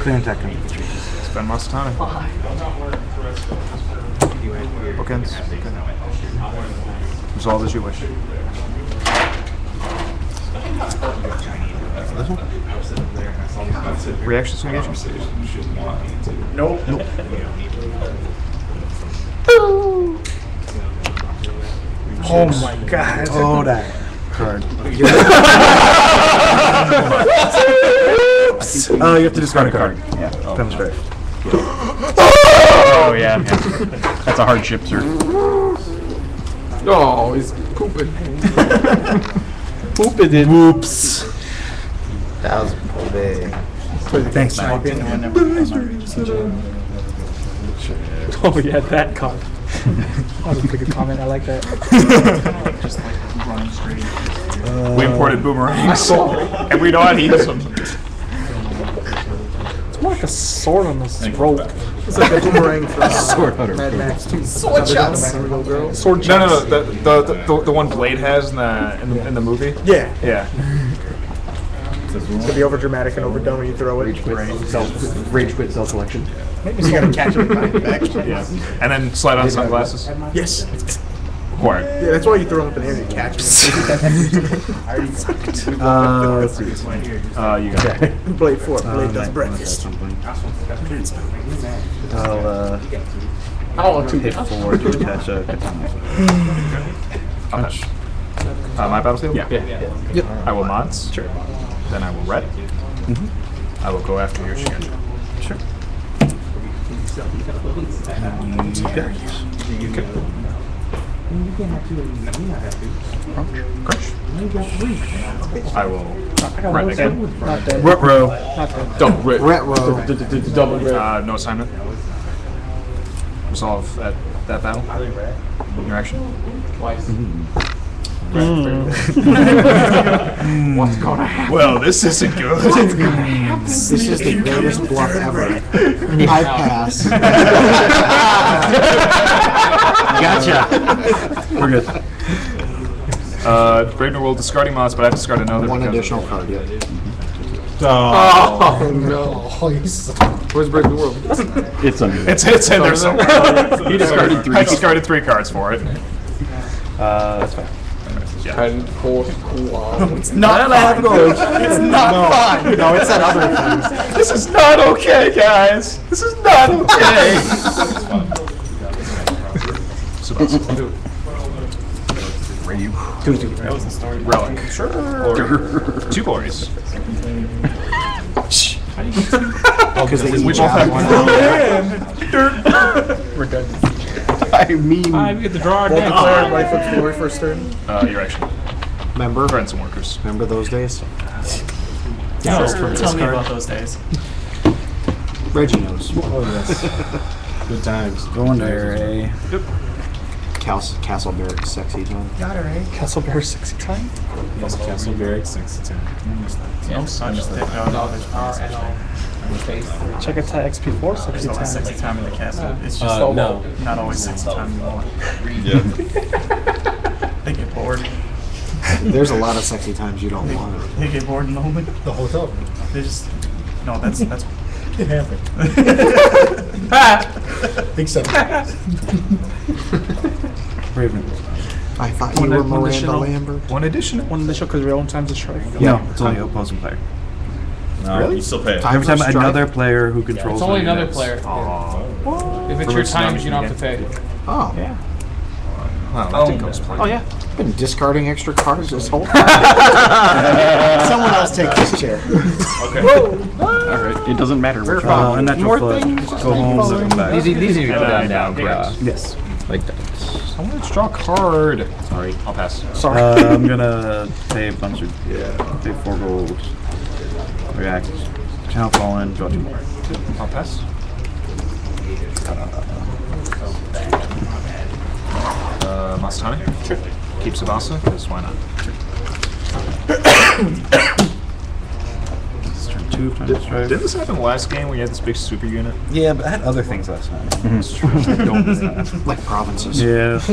Clear and technique. Spend most of time. Bookends. Resolve as you wish. This one? Reactions to engagement? Nope. Oh my god. Oh, that card. Oh, you have to discard a card. Yeah, oh. comes first. Oh, yeah. That's a hardship, sir. Oh, he's pooping. Pooping it. Whoops. That was big. Thanks, man. Oh yeah, that card. That was a pretty good comment. I like that. We imported boomerangs. and we know how to use them. It's more like a sword on a rope. It's like a boomerang from Sword hunter. Mad Max 2. Sword shots. Little girl. Sword No, no, no. shots. The, the, the, the, the one Blade has in the, in the, in the movie? Yeah. Yeah. It's gonna be over dramatic and overdone when you throw it. Self, rage quit self collection. Maybe you gotta catch it behind back. Yeah. And then slide on sunglasses. Yes. Quiet. Yeah, that's why you throw it up in the air and you catch it. Uh, let's see. Uh, you got it. Blade 4. Blade Um, does might- breakfast. I'll uh, two hit four to attach a katana. I'll. Uh, my battlefield? Yeah. Yep. I will Mons. Sure. Then I will red. I will go after your Shugenja. Sure. You can. Crunch. I will red again. Not dead. What row? Not dead. Double red. Retro. Double red. Uh, no assignment. Resolve at that battle. Your action. What's gonna happen? Well, this isn't good. This is the greatest bluff ever. I pass. Gotcha. We're good. Uh, Bravener will discarding mods, but I have to discard another. One because of- additional card, yeah. Oh no. Where's Break the World? It's under. It's it's in there somewhere. He discarded three. I discarded three cards for it. Uh, that's fine. Yeah. Ten, four, cool. It's not fine. It's not fine. No, it's that other thing. This is not okay, guys. This is not okay. Relic. Sure. Two glories. Because they We each have have one. We're done. I mean, I get to draw our Both deck. declare life of glory first turn. Uh, your action. Remember? Friends and workers. Remember those days? Tell, from tell me card. about those days. Reggie knows. Oh yes. Good times. going there, eh? Cas- Castle Barrett, sexy time. Got her, eh? Castle Bear 60 time. Yes, Castle Barracks, six to ten. No, so I just didn't know no, there's power at all. Check it to XP4 60 There's always time. time in the castle. It's just Uh, no. not always 60 time anymore. They get bored. There's a lot of sexy times you don't want. They get bored and lonely. The hotel. They just no. That's that's. It happened. Except. Raven. I thought you One were ad- one Miranda additional- Lambert. One additional. One initial because real times a strike. No, it's only opposing player. No. Really? You still pay. Time Every time for strike? another player who controls It's only the another units- player. Aw. If it's For your which time, you don't you have to pay. Oh. Yeah. Wow, that didn't go as oh. planned. Oh yeah. I've been discarding extra cards this whole time. Someone else take this chair. Okay. Alright, it doesn't matter which Uh, one. unnatural More flood. things. Go home, so come back. These these need to be And done I down, know, correct? Yes. Like that. I want to draw a card. Sorry. I'll pass. Sorry. Uh, I'm gonna pay a bunch of yeah, pay four gold. React. Channel fallen. Draw two more. I'll pass. Uh, Mastani? Sure. Keep Sabasa, because why not? It's turn two. Time to strike. Didn't this happen last game where you had this big super unit? Yeah, but I had other things last night. That's true. I don't remember. Like provinces. Yeah.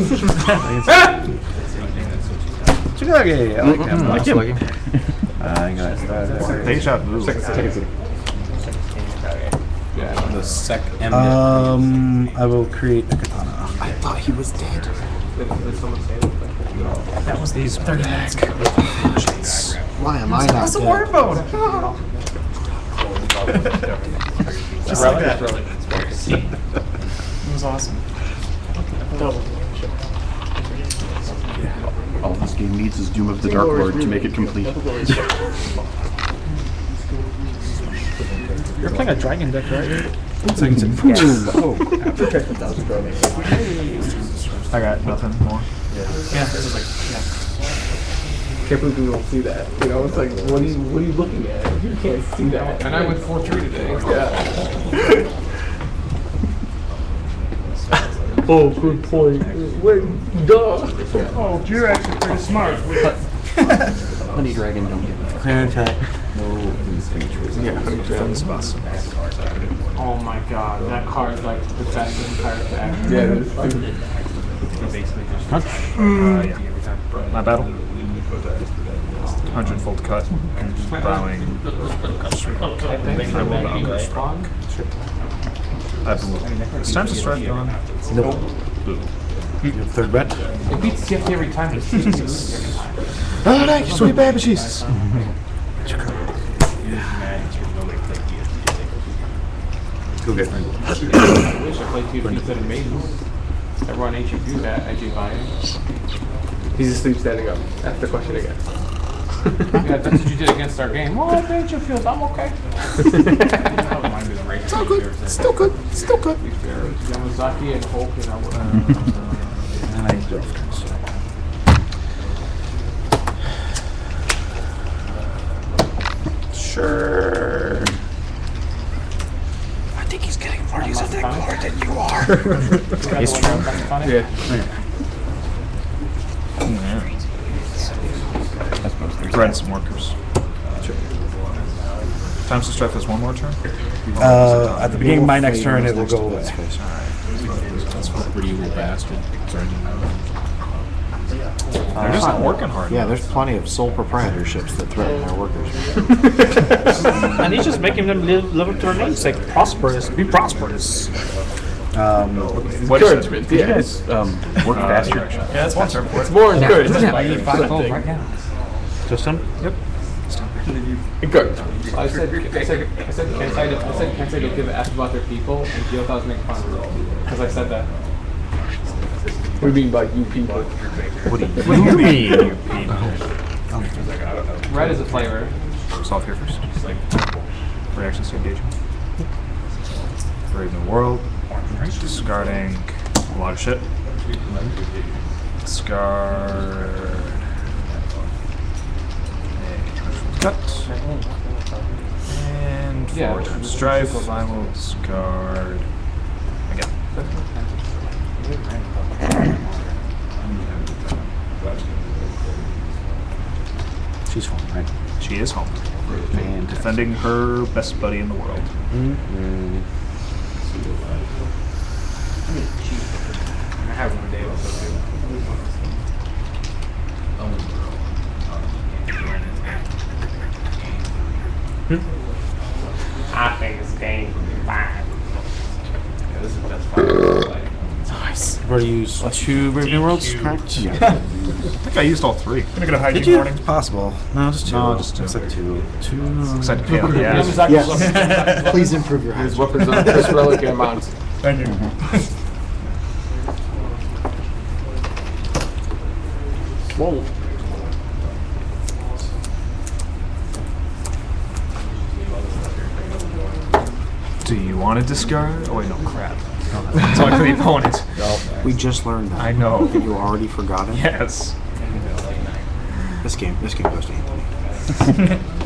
Chikage, I like him. I like him. Uh, I'm gonna start. Deja vu. Yeah, the sec M. Um, I will create a katana. I thought he was dead. That was these back. Why am I not dead? It was awesome. All this game needs is Doom of the Dark Lord to make it complete. You're playing a dragon deck, right? I got nothing more. Can't believe people don't see that. You know, it's like, what are you, what are you looking at? You can't see that. And I went 4 3 today. Yeah. oh, good point. Wait, duh. Oh, you're actually pretty smart. Honey Dragon, don't get that. Clear attack. Yeah, I'm Sabasa. Oh my god, that card is like protects the entire fact. Yeah, that's stupid. Uh, yeah. My battle. 100 fold cut. Bowing. I will bow I believe. It's time to strike on. Nope. You third bet. It beats CFT every time. It's Jesus. every time. Oh, thank you, sweet baby Jesus. Go get me. Everyone you do that, I do buy it. He's asleep standing up. Ask the question again. Yeah, that's what you did against our game. Oh, well, Dangerfield, I'm okay. Still good. Still good. Still good. Yamazaki and Hulk and I. And I. Sure. I think he's getting more use of that card than you are. It's true. Yeah. Grind some workers. Times to strike has one more turn. Uh, at the beginning of my next turn, it will go away. Pretty evil bastard. They're just not working hard. Yeah, there's plenty of sole proprietorships that threaten their workers. And he's just making them live, live up to their namesake. Prosperous. Be prosperous. Um, What is it? Encouragement, yes. Um, work faster. Yeah, that's one turn for It's it. more encouragement. I need five gold right now. just him? Encouragement. I said, I said, I said, can't say, I said, can't say don't give a F about their people, and Gio thought I was making fun of her. Because I said that. What do you mean by you people? What do you mean, you oh. people? Red is a flavor. Solve here first. like Reactions to engagement. Brave New World. Discarding a lot of shit. Discard. Cut. And Yeah, four times it's strife. just a I will discard again. She's home, right? She is home. And defending her best buddy in the world. I have one day also too. I think it's game five. Yeah, this is the best part. I've already used two Brave New Worlds, correct? Yeah. think I used all three. Gonna get a hygiene Did you? warning. Possible. No, just two. No, just two. Looks like two. Two. Excited to pay out the It was ass. actually- Yes. Please improve your His hygiene. weapons are this relic amount. Thank you. Whoa. Do you want to discard? Oh wait, no, crap. Talk to the opponent. We just learned that. I know. You already forgot it? Yes. This game, this game goes to Anthony.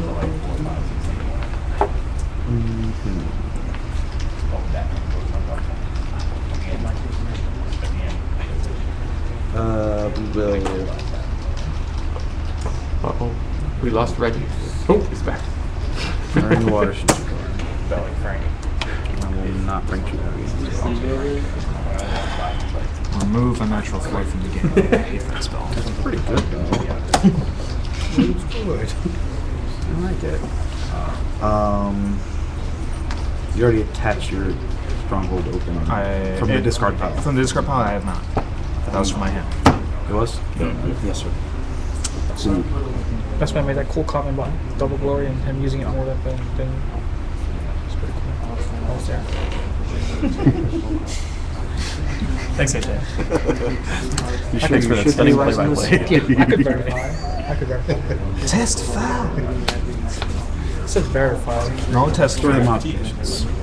Uh, we will. Uh oh. We lost Reggie. Oh, he's back. Burn water. should you go. Belly Frank. I will not bring you that again. Remove a natural flow from the game. I hate that spell. Pretty good though. I like it. Um, you already attached your stronghold open I, from the it- discard pile. From the discard pile, I have not. That was from my hand. It was. Yes, sir. So, That's why I made that cool comment about double glory and him using it more than than. than it's pretty cool. Almost there. Thanks, AJ. you sure Thanks for that should stunning be play by play. I could verify. I could verify. Testify. It says verify. No test Throw three them modifications.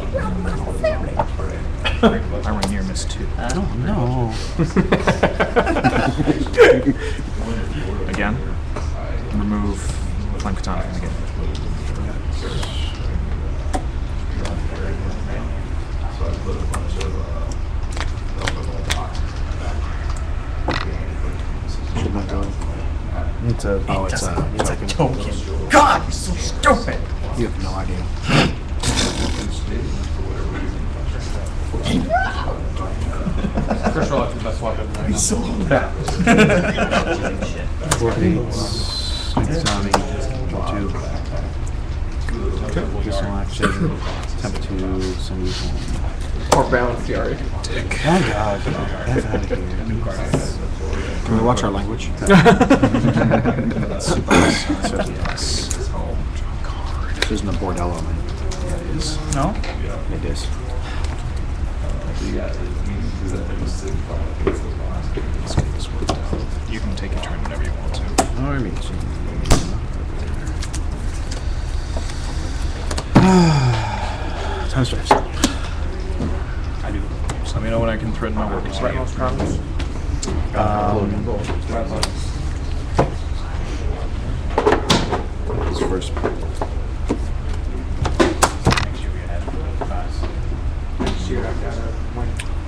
I were near miss two. I don't know. Again. Remove Flame Katana from the game. Should not go. It's a. Oh, it's a, it's a Token. God, you're so stupid. You have no idea. First roll, that's the best weapon. right? Four eights. Tommy. Two. This one action. Temp two. Send you home. Or balance Fury. Oh god. Get out of here. Can we watch our language? This isn't a bordello, man. It is. No. It is. You can take your turn whenever you want to. Oh, I mean, Time stripes. I do. Just let me know when I can threaten my workers. Um, this first.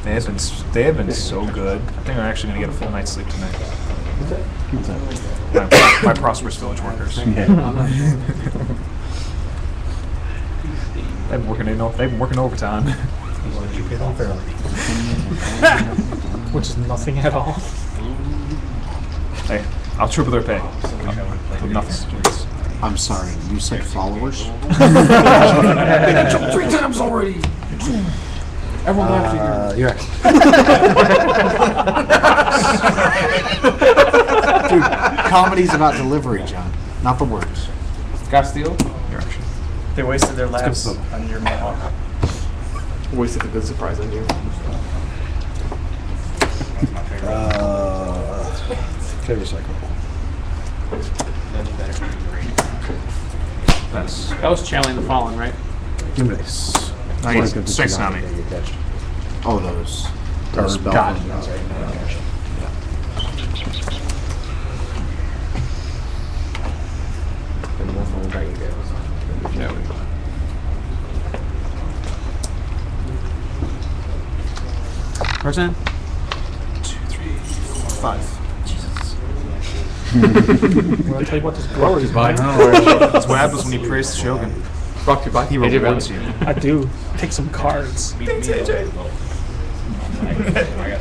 They have been they have been so good. I think I'm actually gonna get a full night's sleep tonight. My, my prosperous village workers. They've been working. They've been working overtime. Which is nothing at all. hey, I'll triple their pay. With nothing. I'm sorry, you said followers? Three times already. Everyone after you. Uh, you're right. Dude, comedy's about delivery, John, not the words. Castile. Your action. They wasted their lives on your Mohawk. Wasted a good surprise on you. Uh, favorite cycle. That's That was channeling the fallen, right? Nice. nice. Strike tsunami. Oh, those. Or Those spell God. ones. And the most one dragon gales. There we go. Person? Five. I'm gonna tell you what this glory is. Bye. That's what happens when you praise the Shogun. Brought to you He rewards you. I do. Take some cards. Yes.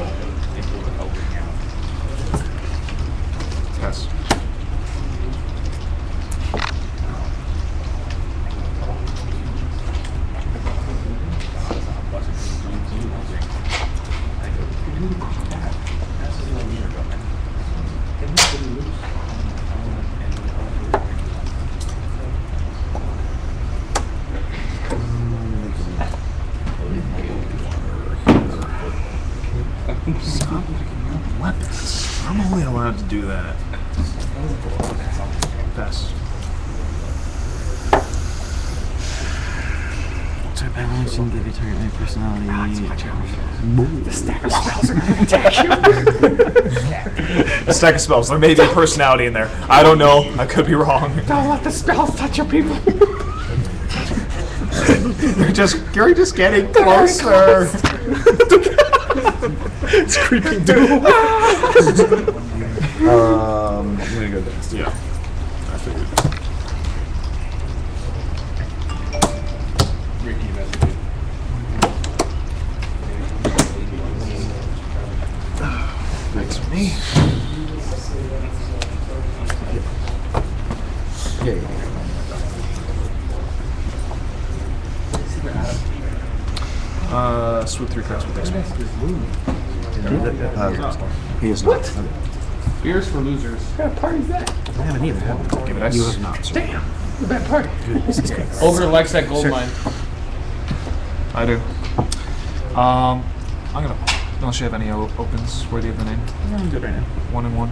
do that. Pass. So balance and give your target my personality. A stack of spells. There may be a personality in there. I don't know. I could be wrong. Don't let the spells touch your people. You're just you're just getting closer. it's creeping dude. Um, I'm gonna go dance. Yeah. I figured. Next for me. Yeah, yeah. Uh, swoop three cards with X-Men. Uh, he is not. Beers for losers. What kind of party's that? I haven't either. Give it X. You have not. Sir. Damn. The bad party. Ogre likes that gold mine. I do. Um, I'm gonna. Unless you have any o- opens worthy of the name. I'm good right now. One and one.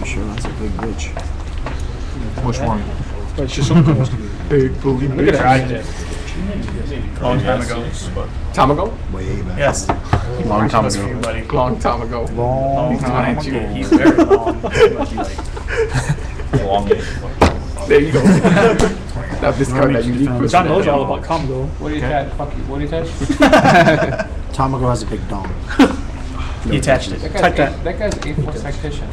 You sure that's a big bitch? Which one? But it's just something big boogie. Look at that. Long time ago. Time ago? Way back. Yes. Long time Must be ago. buddy. Long time ago. Long time He's ago. He's very long. He must be like longish. There you go. now discard that unique John knows all about Congo. What do you touch? Fuck you. What do you touch? Tomago has a big dong. He attached it. That guy's Type eight- that. That guy's eight foot tactician.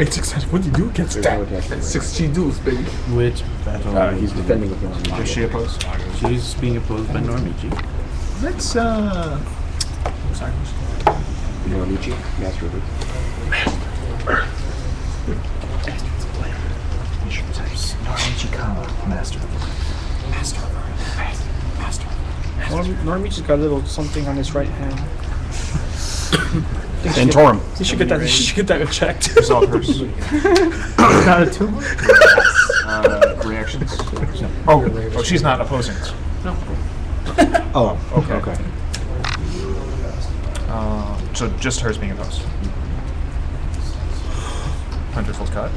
It's exciting. What do you do against that? Six G duels, baby. Which battle? Uh, he's defending with one. Is she opposed? She's being opposed by Normichi. Let's uh. Normichi, Master River. Normichi's got a little something on his right hand. Santorum. He should get that. He should get that checked. Resolve hers. Not a tumor. Uh, reactions. Oh, oh, she's not opposing. No. Oh, okay. Okay. Uh, so just hers being opposed. Hundred full cut.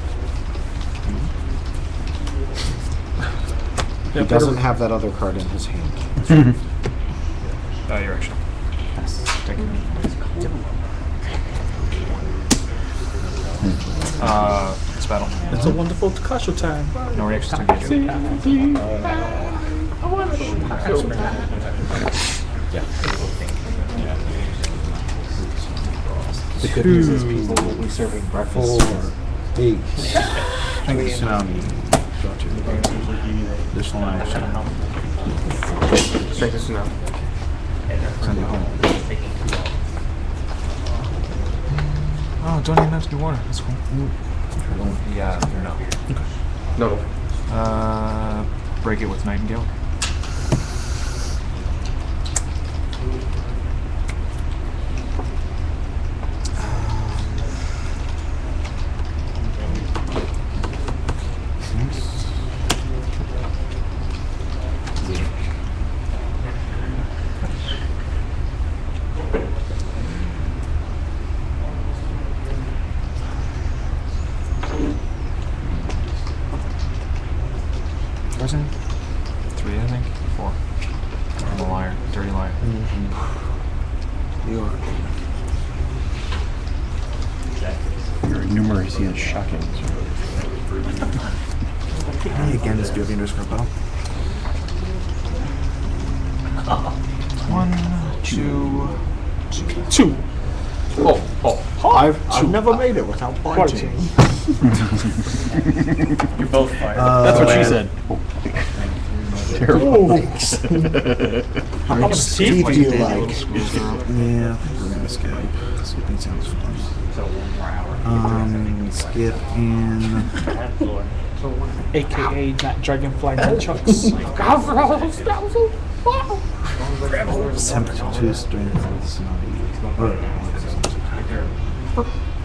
He doesn't have that other card in his hand. Uh, your action. Thank you. Uh, it's battle. It's a wonderful Takashi time. No reactions to engage. The good news is people will be serving breakfast. Four, eight. Thank you, Tsunami. Draw two. Additional action. Thank you, now. Send it home. Don't even have to do water. That's cool. Yeah, no. No. Uh, break it with Nightingale. Present. Three, I think. Four. I'm a liar. Dirty liar. You are. Your numeracy is shocking. Hey, again, this do you have your underscore battle? One, two, Two. Oh, oh. I've, I've never made it without Party. You're both fired. That's what she said. Terrible. How much teeth do you like? Yeah, we're gonna skip. Skipping sounds fun. Um, skip in. AKA not dragonfly nunchucks. God for all those spells. Wow. Temp two strength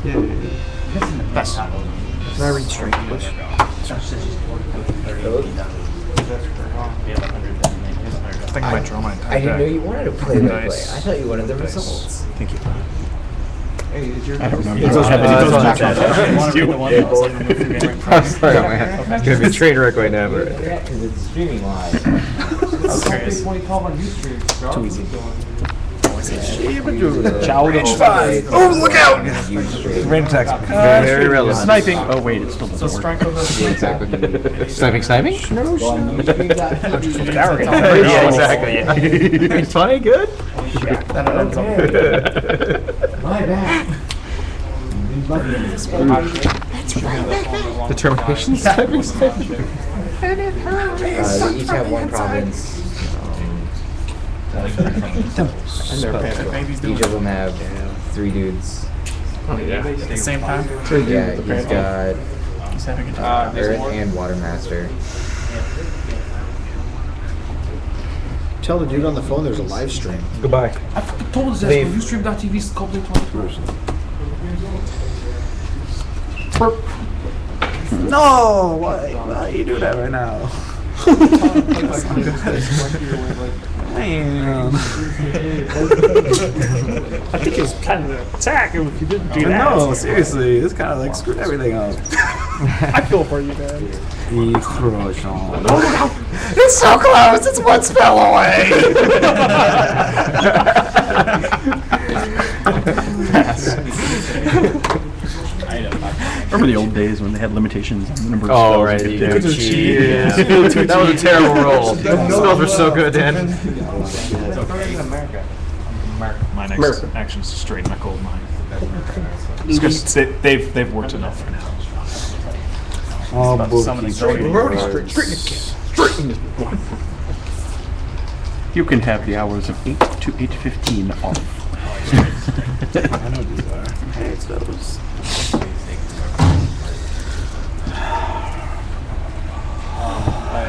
with Tsunami. Yay. Pass. Very straight. I think I might draw my entire I didn't know you wanted to play that way. I thought you wanted the results. Thank you. Hey, is your I don't know. It You goes don't have back- any- it goes back That's on what that. I wanted to You- one yeah, that was both. like the free game. I'm sorry, man. It's gonna be a train wreck right now, but. Because it's streaming live. It's okay. 2012 on YouTube. bro. Too easy. Child of five. Oh, look out! Random text. Very relevant. Sniping. Oh wait, it still doesn't So work. Yeah, exactly. Sniping, sniping? No, Yeah, exactly. Yeah. it's funny, good. My bad. Determination, sniping, sniping. Uh, they each have one province. Um, each of them have three dudes. At the same time. Yeah, he's got He's having a Uh, there's Earth more. and Water Master. Tell the dude on the phone there's a live stream. Goodbye. I fucking told us that. Dave. Ustream.tv is Coldplay 2012. No! Why? Why you do that right now? Man. I think it was kind of an attack if you didn't do that. No, seriously, this kind of like screwed everything up. I feel for you, man. The croissant. It's so close. It's one spell away. Remember the old days when they had limitations on the number of spells? Oh, spells right. you You could could do? just cheat. That was a terrible roll. Spells were so good, Dan. My next America. action is to straighten my cold mind. It's just they, they've they've worked enough for now. Oh, Summoning bullshit. Straighten You can have the hours of 8 to 8.15 off. I know these are. It's those.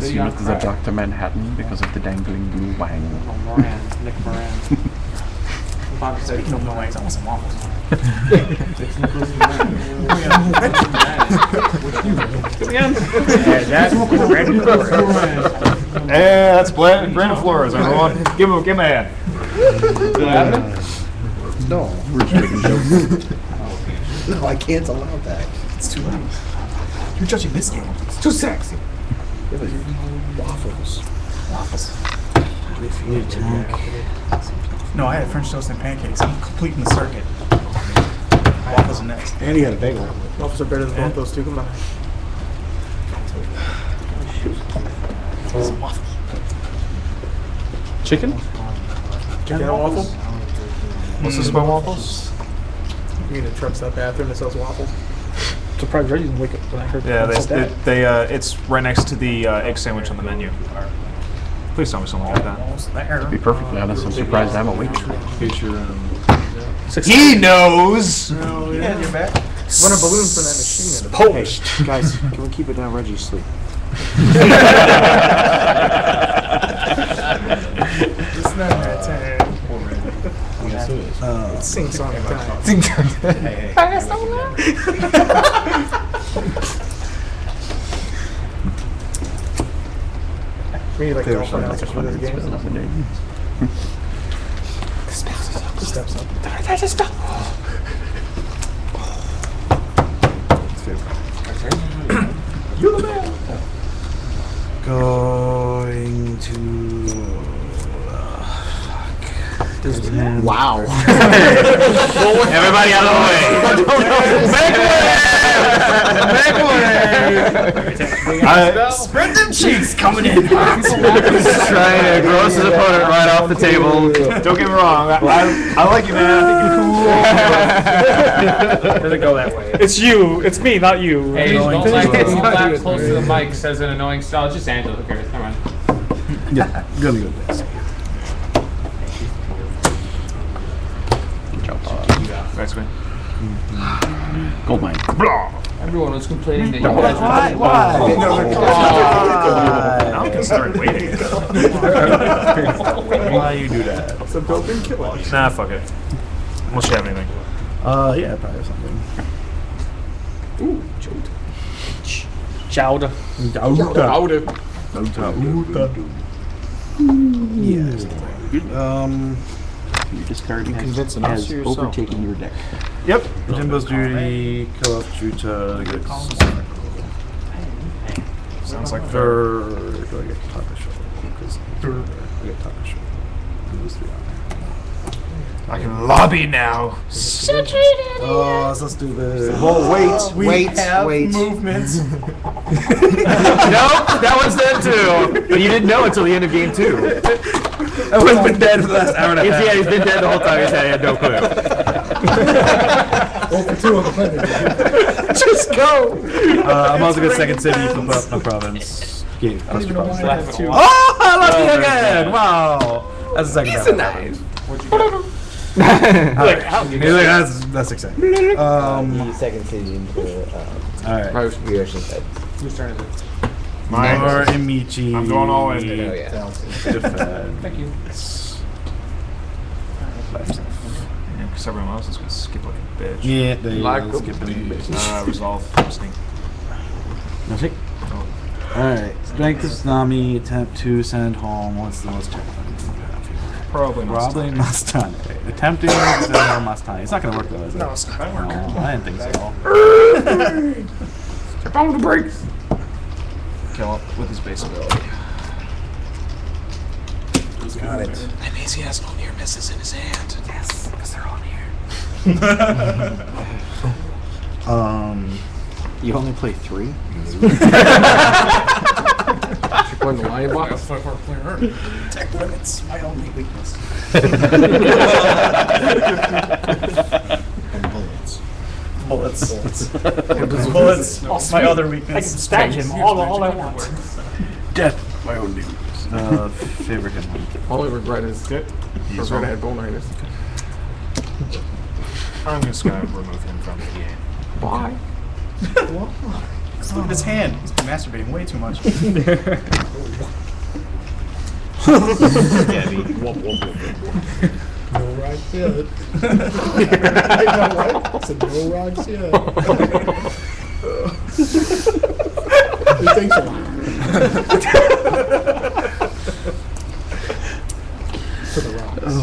this unit the Dr. Manhattan because of the dangling blue oh, wang. Moran, Nick Moran. Speaking of noise, I want some waffles. Hey, that's Brandon, Brandon Flores, everyone. Give him give him a hand. No. We're just making jokes. No, I can't allow that. It's too loud. You're judging this game. It's too sexy. Waffles. Waffles. No, I had French toast and pancakes. I'm completing the circuit. Waffles are next. And he had a bagel. Waffles are better than both those two combined. Some waffles. Chicken? Get a waffle? What's this about waffles? You mean the truck stop bathroom that sells waffles? Surprised Reggie didn't wake up when Yeah, they, they, they uh, it's right next to the uh, egg sandwich on the menu. Please tell me something like that. There. To be perfectly honest, I'm surprised I'm awake. He knows. Yeah, you're back. Run a balloon from that machine. in the Post. Guys, can we keep it down? Reggie's sleep. It's not that time. Uh, Sing song time. Sing song. We like There golf was announcers for this game. Steps up. Going Wow. Everybody out of the way. Spread them cheeks coming in. Trying to gross his opponent right off the table. Don't get me wrong. I, I, I like you, man. I think you're cool. Doesn't go that way. It's you. It's me, not you. Hey, don't Annoying. laugh, It's don't not laugh you. close to the mic, says an annoying style. It's just Angela. Who cares? Never mind. Yeah, gonna go this. Good job, Bob. Basically. Gold mine. Everyone was complaining that you Why? guys were Why? Now I can start waiting. Why you do that? So dope and kill it. Nah, fuck it. Unless you have anything. Uh, yeah, probably have something. Chowder. Yes. Um, your discard has, has or yourself? overtaken your deck. Yep. Jimbo's duty, kill off Juta, get Sounds like Or do I get Takasho? Because I get Takasho. Lose three on I can lobby now. Oh, let's, let's do this. Well, wait, wait, wait. movements. no, that one's dead too. But you didn't know until the end of game two. Everyone's been dead for the last hour and a half. yeah, he's been dead the whole time. He's had, he had no clue. Roll for two on the planet. Just go. Uh, I'm also gonna second city, flip up, no province. Game, plus two province. Left two. Oh, I love you again! Wow! That's the second time. Like, how- He's like, that's, that's exciting. Um, second city into uh, alright. the ocean side. Whose turn is it? Mine. Or Imichi. I'm going all in. Oh yeah. Defend. Thank you. Yeah, because everyone else is going to skip like a bitch. Yeah, they Like let's skip it. Uh, resolve. Sneak. Nothing. Alright. Strength of Tsunami, attempt to send home. What's the most terrifying thing you have here? Probably not. Probably Mastane. Attempting to send home It's not gonna work though, is it? No, it's not going to work. No, I didn't think so. Step on the brakes. Kill him with his base ability. Got it. That means he has no near misses in his hand. Yes, because they're on here. Um. You only play three? Going the lion box. Tech limits, my only weakness. Bullets. Bullets. Bullets. My other weakness. I can weakness. stack him all, all I want. Death. My own weakness. Uh, favorite him. Only regret is Good. regret I had bone riders. I'm just going to remove him from the game. Why? Look at his hand. He's been masturbating way too much. No rides yet. I know, right? I said no rides yet. Who thinks so? For the rocks.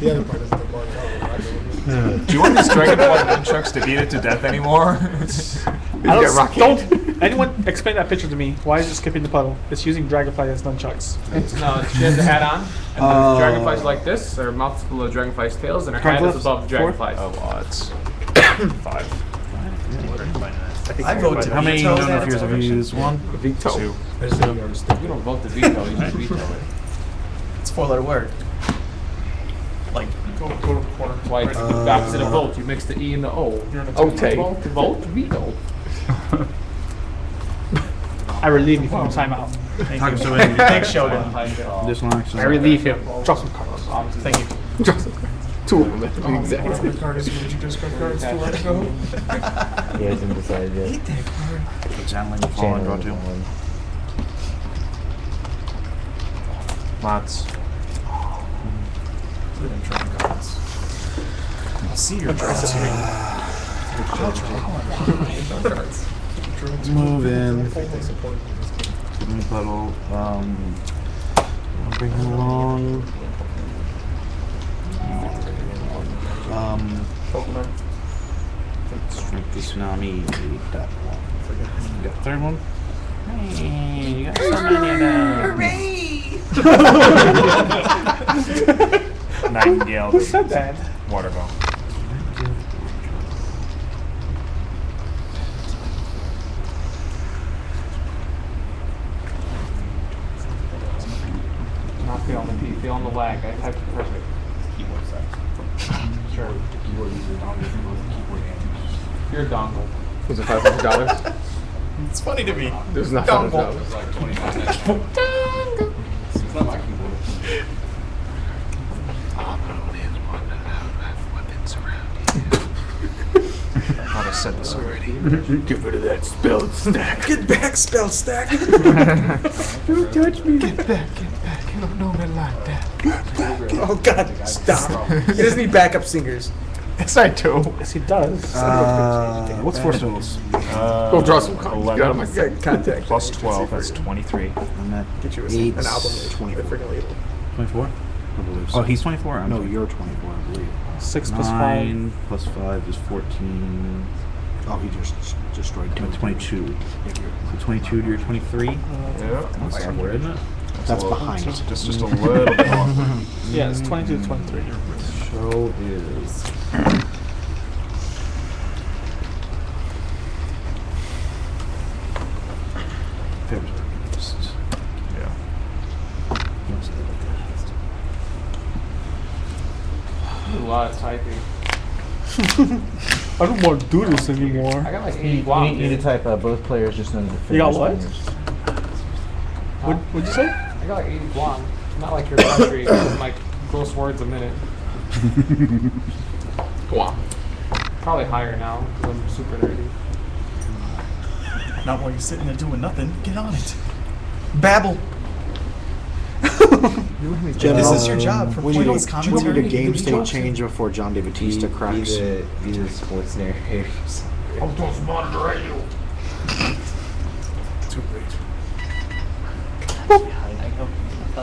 The other part is the bar collar. Do you want this Dragonfly nunchucks to beat it to death anymore? I don't, don't anyone explain that picture to me. Why is it skipping the puddle? It's using Dragonfly as nunchucks. No, she has a hat on, and Uh, the dragonfly's like this, her mouth's full of dragonfly's tails, and her hat is above the Four? dragonflies. oh, odds. Five. How many no no fears have you used? One. Veto. Two. You don't vote the veto, you just veto it. It's a four letter word. Like, Go, go to the corner. Why, it's the opposite of vote, you mix the E and the O. You're in a Okay. Vote, vote, veto. I relieve you from timeout. Thank you. thanks, Sheldon. Additional action. I relieve him. Drop some cards. Thank you. Two of them, to be exact. He hasn't decided yet. Channeling the fallen, draw two. Lots. I'll see your cards. Move in. Move puddle. Um. I'll bring him along. Um. Strength to tsunami. That one. You got the third one? Hey, you got so many of them. Nightingale. Who said that? Waterbow. Not feeling the P, feeling the lag, I typed it perfect. Keyboard size. Sure. The keyboard user dongle is both keyboard and Your dongle. Was it five hundred dollars? It's funny to me. There's not five hundred Dongle. dollars. like 25 cents. It's not my keyboard. said this already. Get rid of that spell stack. Get back, spell stack. Don't touch me. Get back, Oh God, stop. He doesn't need backup singers. Yes, I do. Yes, he does. Uh, what's force levels? Uh, Go draw some cards. 11 Get out of my Yeah, contact. plus 12, that's 23. I'm at Get you a, eight, an album. 24. The freaking label. 24? I believe so. Oh, he's 24? I'm No, sorry. you're 24, I believe. Six plus five. 9 plus 5 is 14. Oh, he just destroyed two. 22. So 22 to your 23? Yeah. That's somewhere, isn't it? That's a little- behind. Just, just, just a little bit off. Yeah, it's 22 to 23. Show is. February. Just- Yeah. what's the podcast? A lot of typing. I don't want to do this anymore. I got like You 80 you need, you need to type uh, both players just under the You got fingers. what? What, what'd you say? I got like 80 guam. Not like your country, like gross words a minute. Guam. Probably higher now because I'm super nerdy. Not while you're sitting there doing nothing. Get on it. Babble. General, this is your job. For we need, pointless a, we commentary. need a game Be state jokes. change before John De Batista Be, cracks. the, be the sports narrators. Just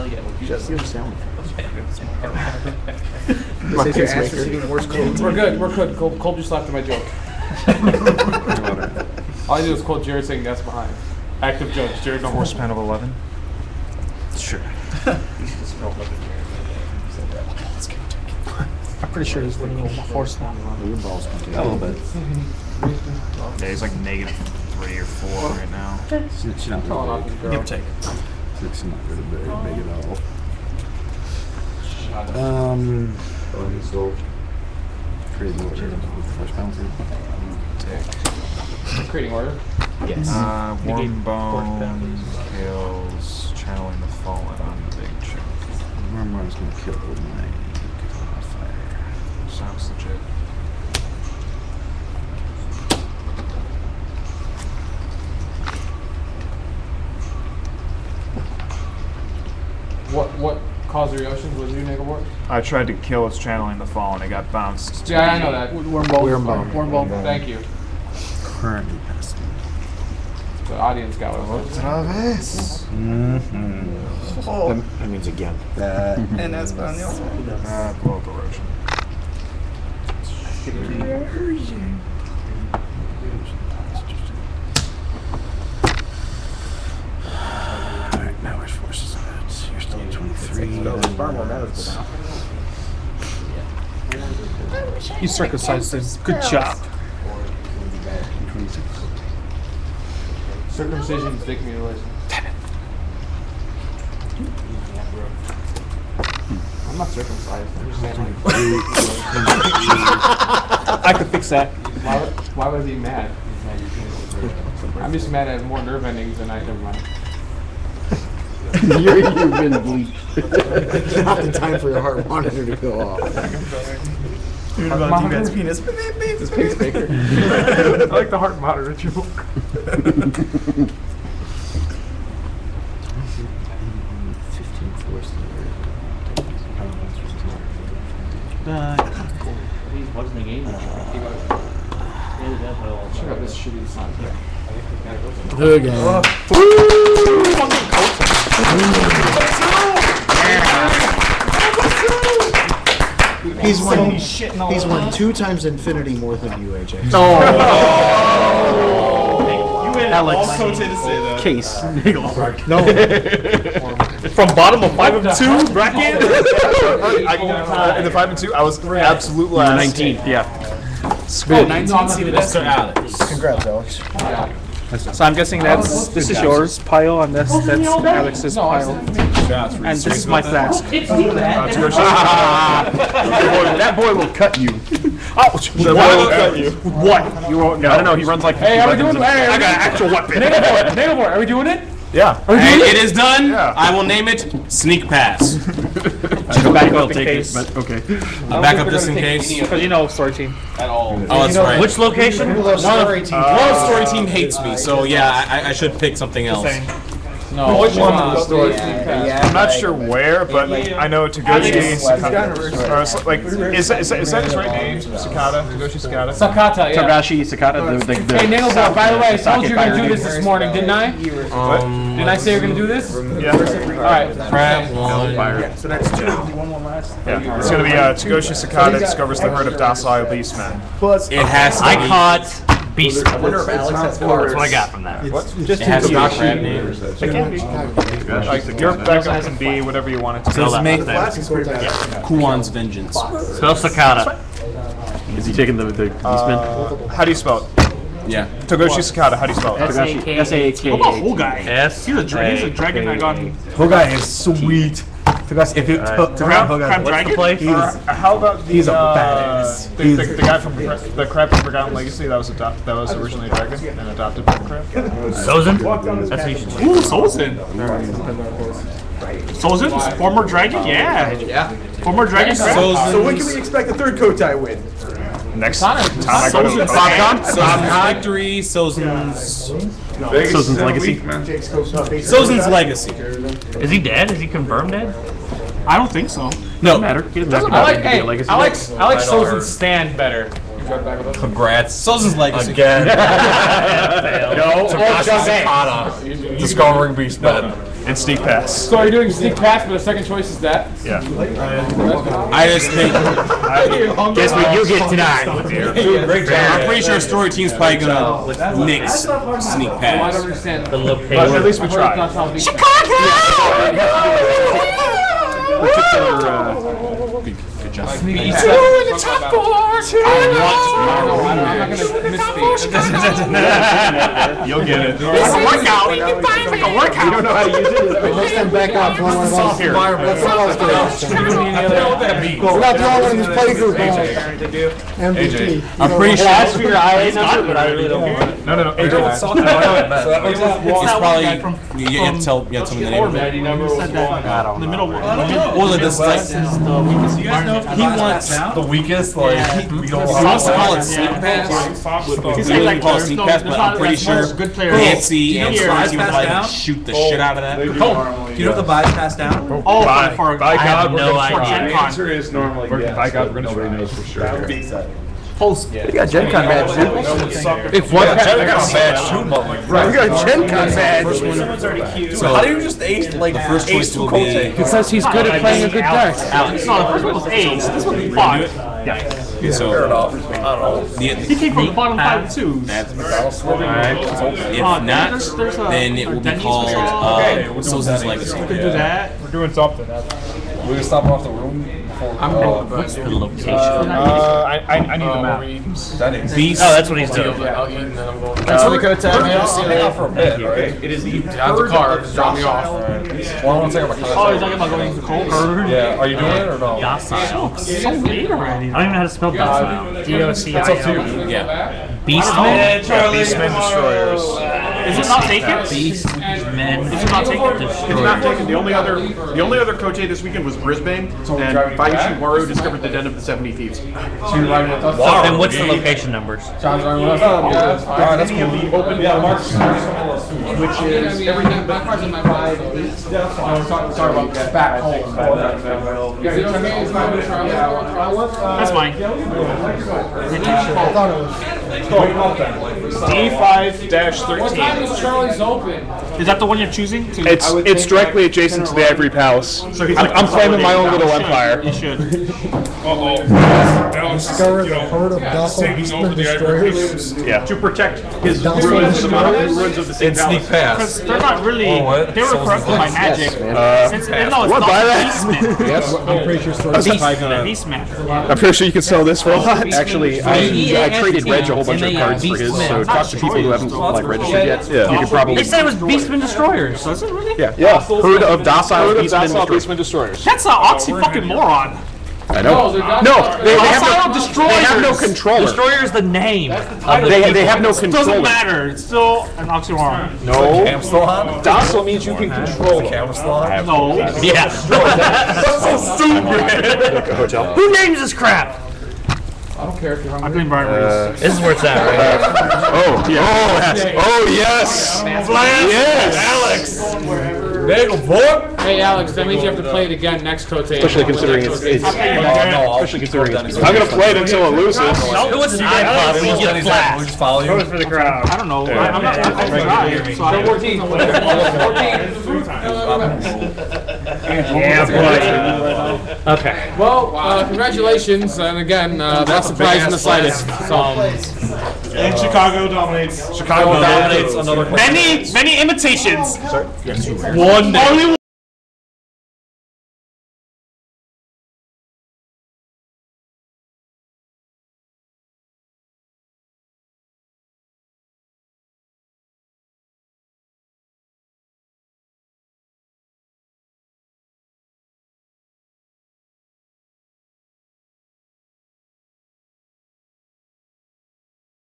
your sound. Says your ass is hitting the worst cold. We're good. We're good. Cole, Cole just laughed at my joke. All I did was quote Jared saying that's behind. Active jokes. Jared no Force horse. span of 11. Sure. I'm pretty sure he's leaning force now. Your balls can take A little bit. Yeah, he's like negative 3 or 4 right now. She's, she's not Calling off very his big. girl. take. She's not really very big at all. Um, crazy order with the first bouncer. Creating order. Yes. Uh, warm Negate force bone kills channeling the fallen on the big chunk. Murmur's gonna kill my fire. Sounds legit. What what caused the reactions? Was you Negabort? I tried to kill its channeling the fallen. It got bounced. to Yeah, I know that. Wormball. Wormball. Wormball. Thank you. Currently passing. The audience got what it was. Mm-hmm. That, that means again. That And that's Daniel. Uh, blow up erosion. Alright, now which forces at? You're still at 23. You circumcised him. Good job. 26. Circumcision, dick mutilation. I'm not circumcised. I'm just saying, like, I could fix that. why, would- why was he mad? I'm just mad at more nerve endings than I never mind. You're, you've been bleeped. Not the time for your heart monitor to go off. You're about to do God's penis. This pig's bigger. I like the heart monitor joke. 15 force. What's the game? Check out this He's won two times infinity more than you, AJ. Oh! Alex. Case. No. From bottom of five of two bracket. I, in the five and two, I was absolute last. 19th, yeah. Oh, 19 seed Mr. Alex. Congrats, Alex. Yeah. So I'm guessing oh, that's this is yours pile and that's that's Alex's pile. And this is my flask. that boy will cut you. Ouch! That boy will cut you. What? You won't. No. I don't know. He runs like. Hey, are we doing? Hey, I got an actual weapon. Negabort, Negabort, are we doing it? Yeah. And it is done. Yeah. I will name it Sneak Pass. Back will take it, but okay. Back up just in case. Because you know story team. At all. Oh, that's right. Which location? One of, one of the story team uh, hates me, so yeah, I, I should pick something else. No, which one? I'm not sure where, but I know Togashi Sakata. Or it's like, is, that- is, that- is that his right name? Sakata? Togashi Sakata? Sakata, yeah. Togashi Sakata, the, the, the Hey, Nail Ball, by the way, I told you you were gonna do this this morning, didn't I? Um, Didn't I say you're gonna do this? Yeah. Alright. crab one. So that's two. One more last. Yeah. It's gonna be uh, Togashi Sakata discovers the herd of docile beastmen. It has to I caught Beast. I wonder if Alex has That's what I got from that. It has to be a crab name. It can be. Like, your backup can be whatever you want it to So be. let's make last Kuwan's Vengeance. Spell Sakata. Is he taking the, the Beastman? Uh, how do you spell it? Yeah. Togashi Sakata, how do you spell it? Togashi, What about Hogai? S. He's a, he's a dragon that got Hogai is sweet. Togas, if you Alright. took out crab Hogai, dragon. place? he's Uh, how about the, He's a uh, badass. The, the, the guy from Cra- the Crab from Forgotten Legacy that was adopted, that was originally a dragon and adopted by the crab. Sozin? That's what you should say. Ooh, Sozin. Sozin, former dragon. Yeah. Yeah. Former dragon. crab. So when can we expect the third Kotei win? Next time I go to Sozin's Victory, Sozin's. Sozin's Legacy. Sozin's Legacy. Is he dead? Is he confirmed dead? I don't think so. No. Matter. He doesn't have to I like, hey, legacy. I like, I like Sozin's stand better. Congrats. Sozin's Legacy. Again. No, oh, Discovering Beastmen. and Sneak Pass. So are you doing sneak pass, but the second choice is that? Yeah. I just think. Guess what you get tonight? I'm pretty sure Story Team's probably gonna nix Sneak Well, I don't Pass. understand. But at least we tried particular uh, that's how big- Sneak pass. No, I'm not gonna misspeak. You'll get it. Workout. It's like a workout. You don't know how to use it? Next time back up, one of us. Here. Let's all do it. We're not the only one in this play group, huh? MVP. I'm pretty sure Ask for your IA number, but I really don't want it. No, no, no. AJ. it's probably you, you have to tell you have to tell me the name of it. You said that in the middle. Well, like this like he wants The weakest, like, we don't he wants to call it Sneak Pass. He's really like, call it Sneak Pass, but I'm pretty sure much good players. Nancy and You know Story your Team would like shoot the oh, shit out of that. Do you know the buys passed down? Oh, Bye. for, for I have God. no We're idea. gonna try. answer is normally yes. by God, we're gonna Nobody try. knows for sure. Post. We got Gen Con badge, dude. If one I got a badge too, motherfucker. Right, we got a Gen Con badge. So how do you just ace like The first ace will two be Kote? Because he's good at playing a good deck. Alex. No, the first one was Ace. This one five. So Fair enough. I don't know. the, He came from the bottom five twos. that's Uh, if not, there's- there's a- then it will be Denny's called special. uh, Sozin's Legacy. We could do that. We're doing something. We're gonna stop off the room before. uh, What's the location? Uh, I, I, I need the map. that is. Beast. Oh, that's what he's doing. That's what the Kotei Hang out for a bit, right? It is the have the car. Just drop me off. Well, I want to take my Oh, you're talking about going to Cold? Yeah, are you doing it or no? Docile. So late already. I don't even know how to spell docile. D-O-C-I-L. It's up to you. Yeah. Beastman? Beastmen Destroyers. Is it not taken? Beastmen. Is it not taken? It's not taken. The only other, the only other Kotei this weekend was Brisbane, and Bayushi Waru discovered the den of the 70 thieves. And what's the location numbers? Um, Alright, that's cool. Open which is everything My car's in my bag. Sorry about that. Back home. Is it okay? Is my That's mine. I thought it was. D5 What time 13. is Charlie's open? Is that the one you're choosing? To It's it's directly adjacent to the Ivory Palace. So he's I'm, like I'm claiming my own little empire. You should. Discover the herd of docile beastmen destroyers. Yeah. to protect his Docile ruins, the destroyers? ruins of the same It's sneak palace. pass. They're not really. Oh, what? They were Souls corrupted by magic. Uh, It's, no, it's What, not buy the that? Beastman. Yes, I'm pretty sure story. Beastman. Beastman. I'm pretty sure you can sell this for a lot. Actually, I, I traded Reg a whole bunch of cards for his, so talk to people who haven't like registered yet. Yeah. You could probably. They said it was Beastman Destroyers. Does it really? Yeah. Yeah. Herd of docile Herd of beastmen destroyers. destroyers. That's an oxy fucking moron. I No, No, they, they have Hostile no destroyers. They have no controller. Destroyer is the name. They, they have no Doesn't matter. It's still an oxymoron. No. Cam? Docile means you can control them. Cam still on? No. Yeah. That's so stupid. Who names this crap? I don't care if you're I'm hungry. doing Brian Reese. This is where it's at, right? Oh, yeah. Oh, yes. Yes. Alex. Bagel boy. Hey Alex, that means you have to play it again next Kotei. Especially considering it's, it's especially considering it's. I'm gonna play it until it loses. Who wants an iPod when you get a flat? just follow you. for the crowd. I don't know. I, I'm not. I'm not. So 14. 14. Yeah, boy. Okay. Well, uh, congratulations, and again, uh, not surprised in the slightest. So, um, And Chikage dominates. Chikage dominates another. Many, many imitations. One. Only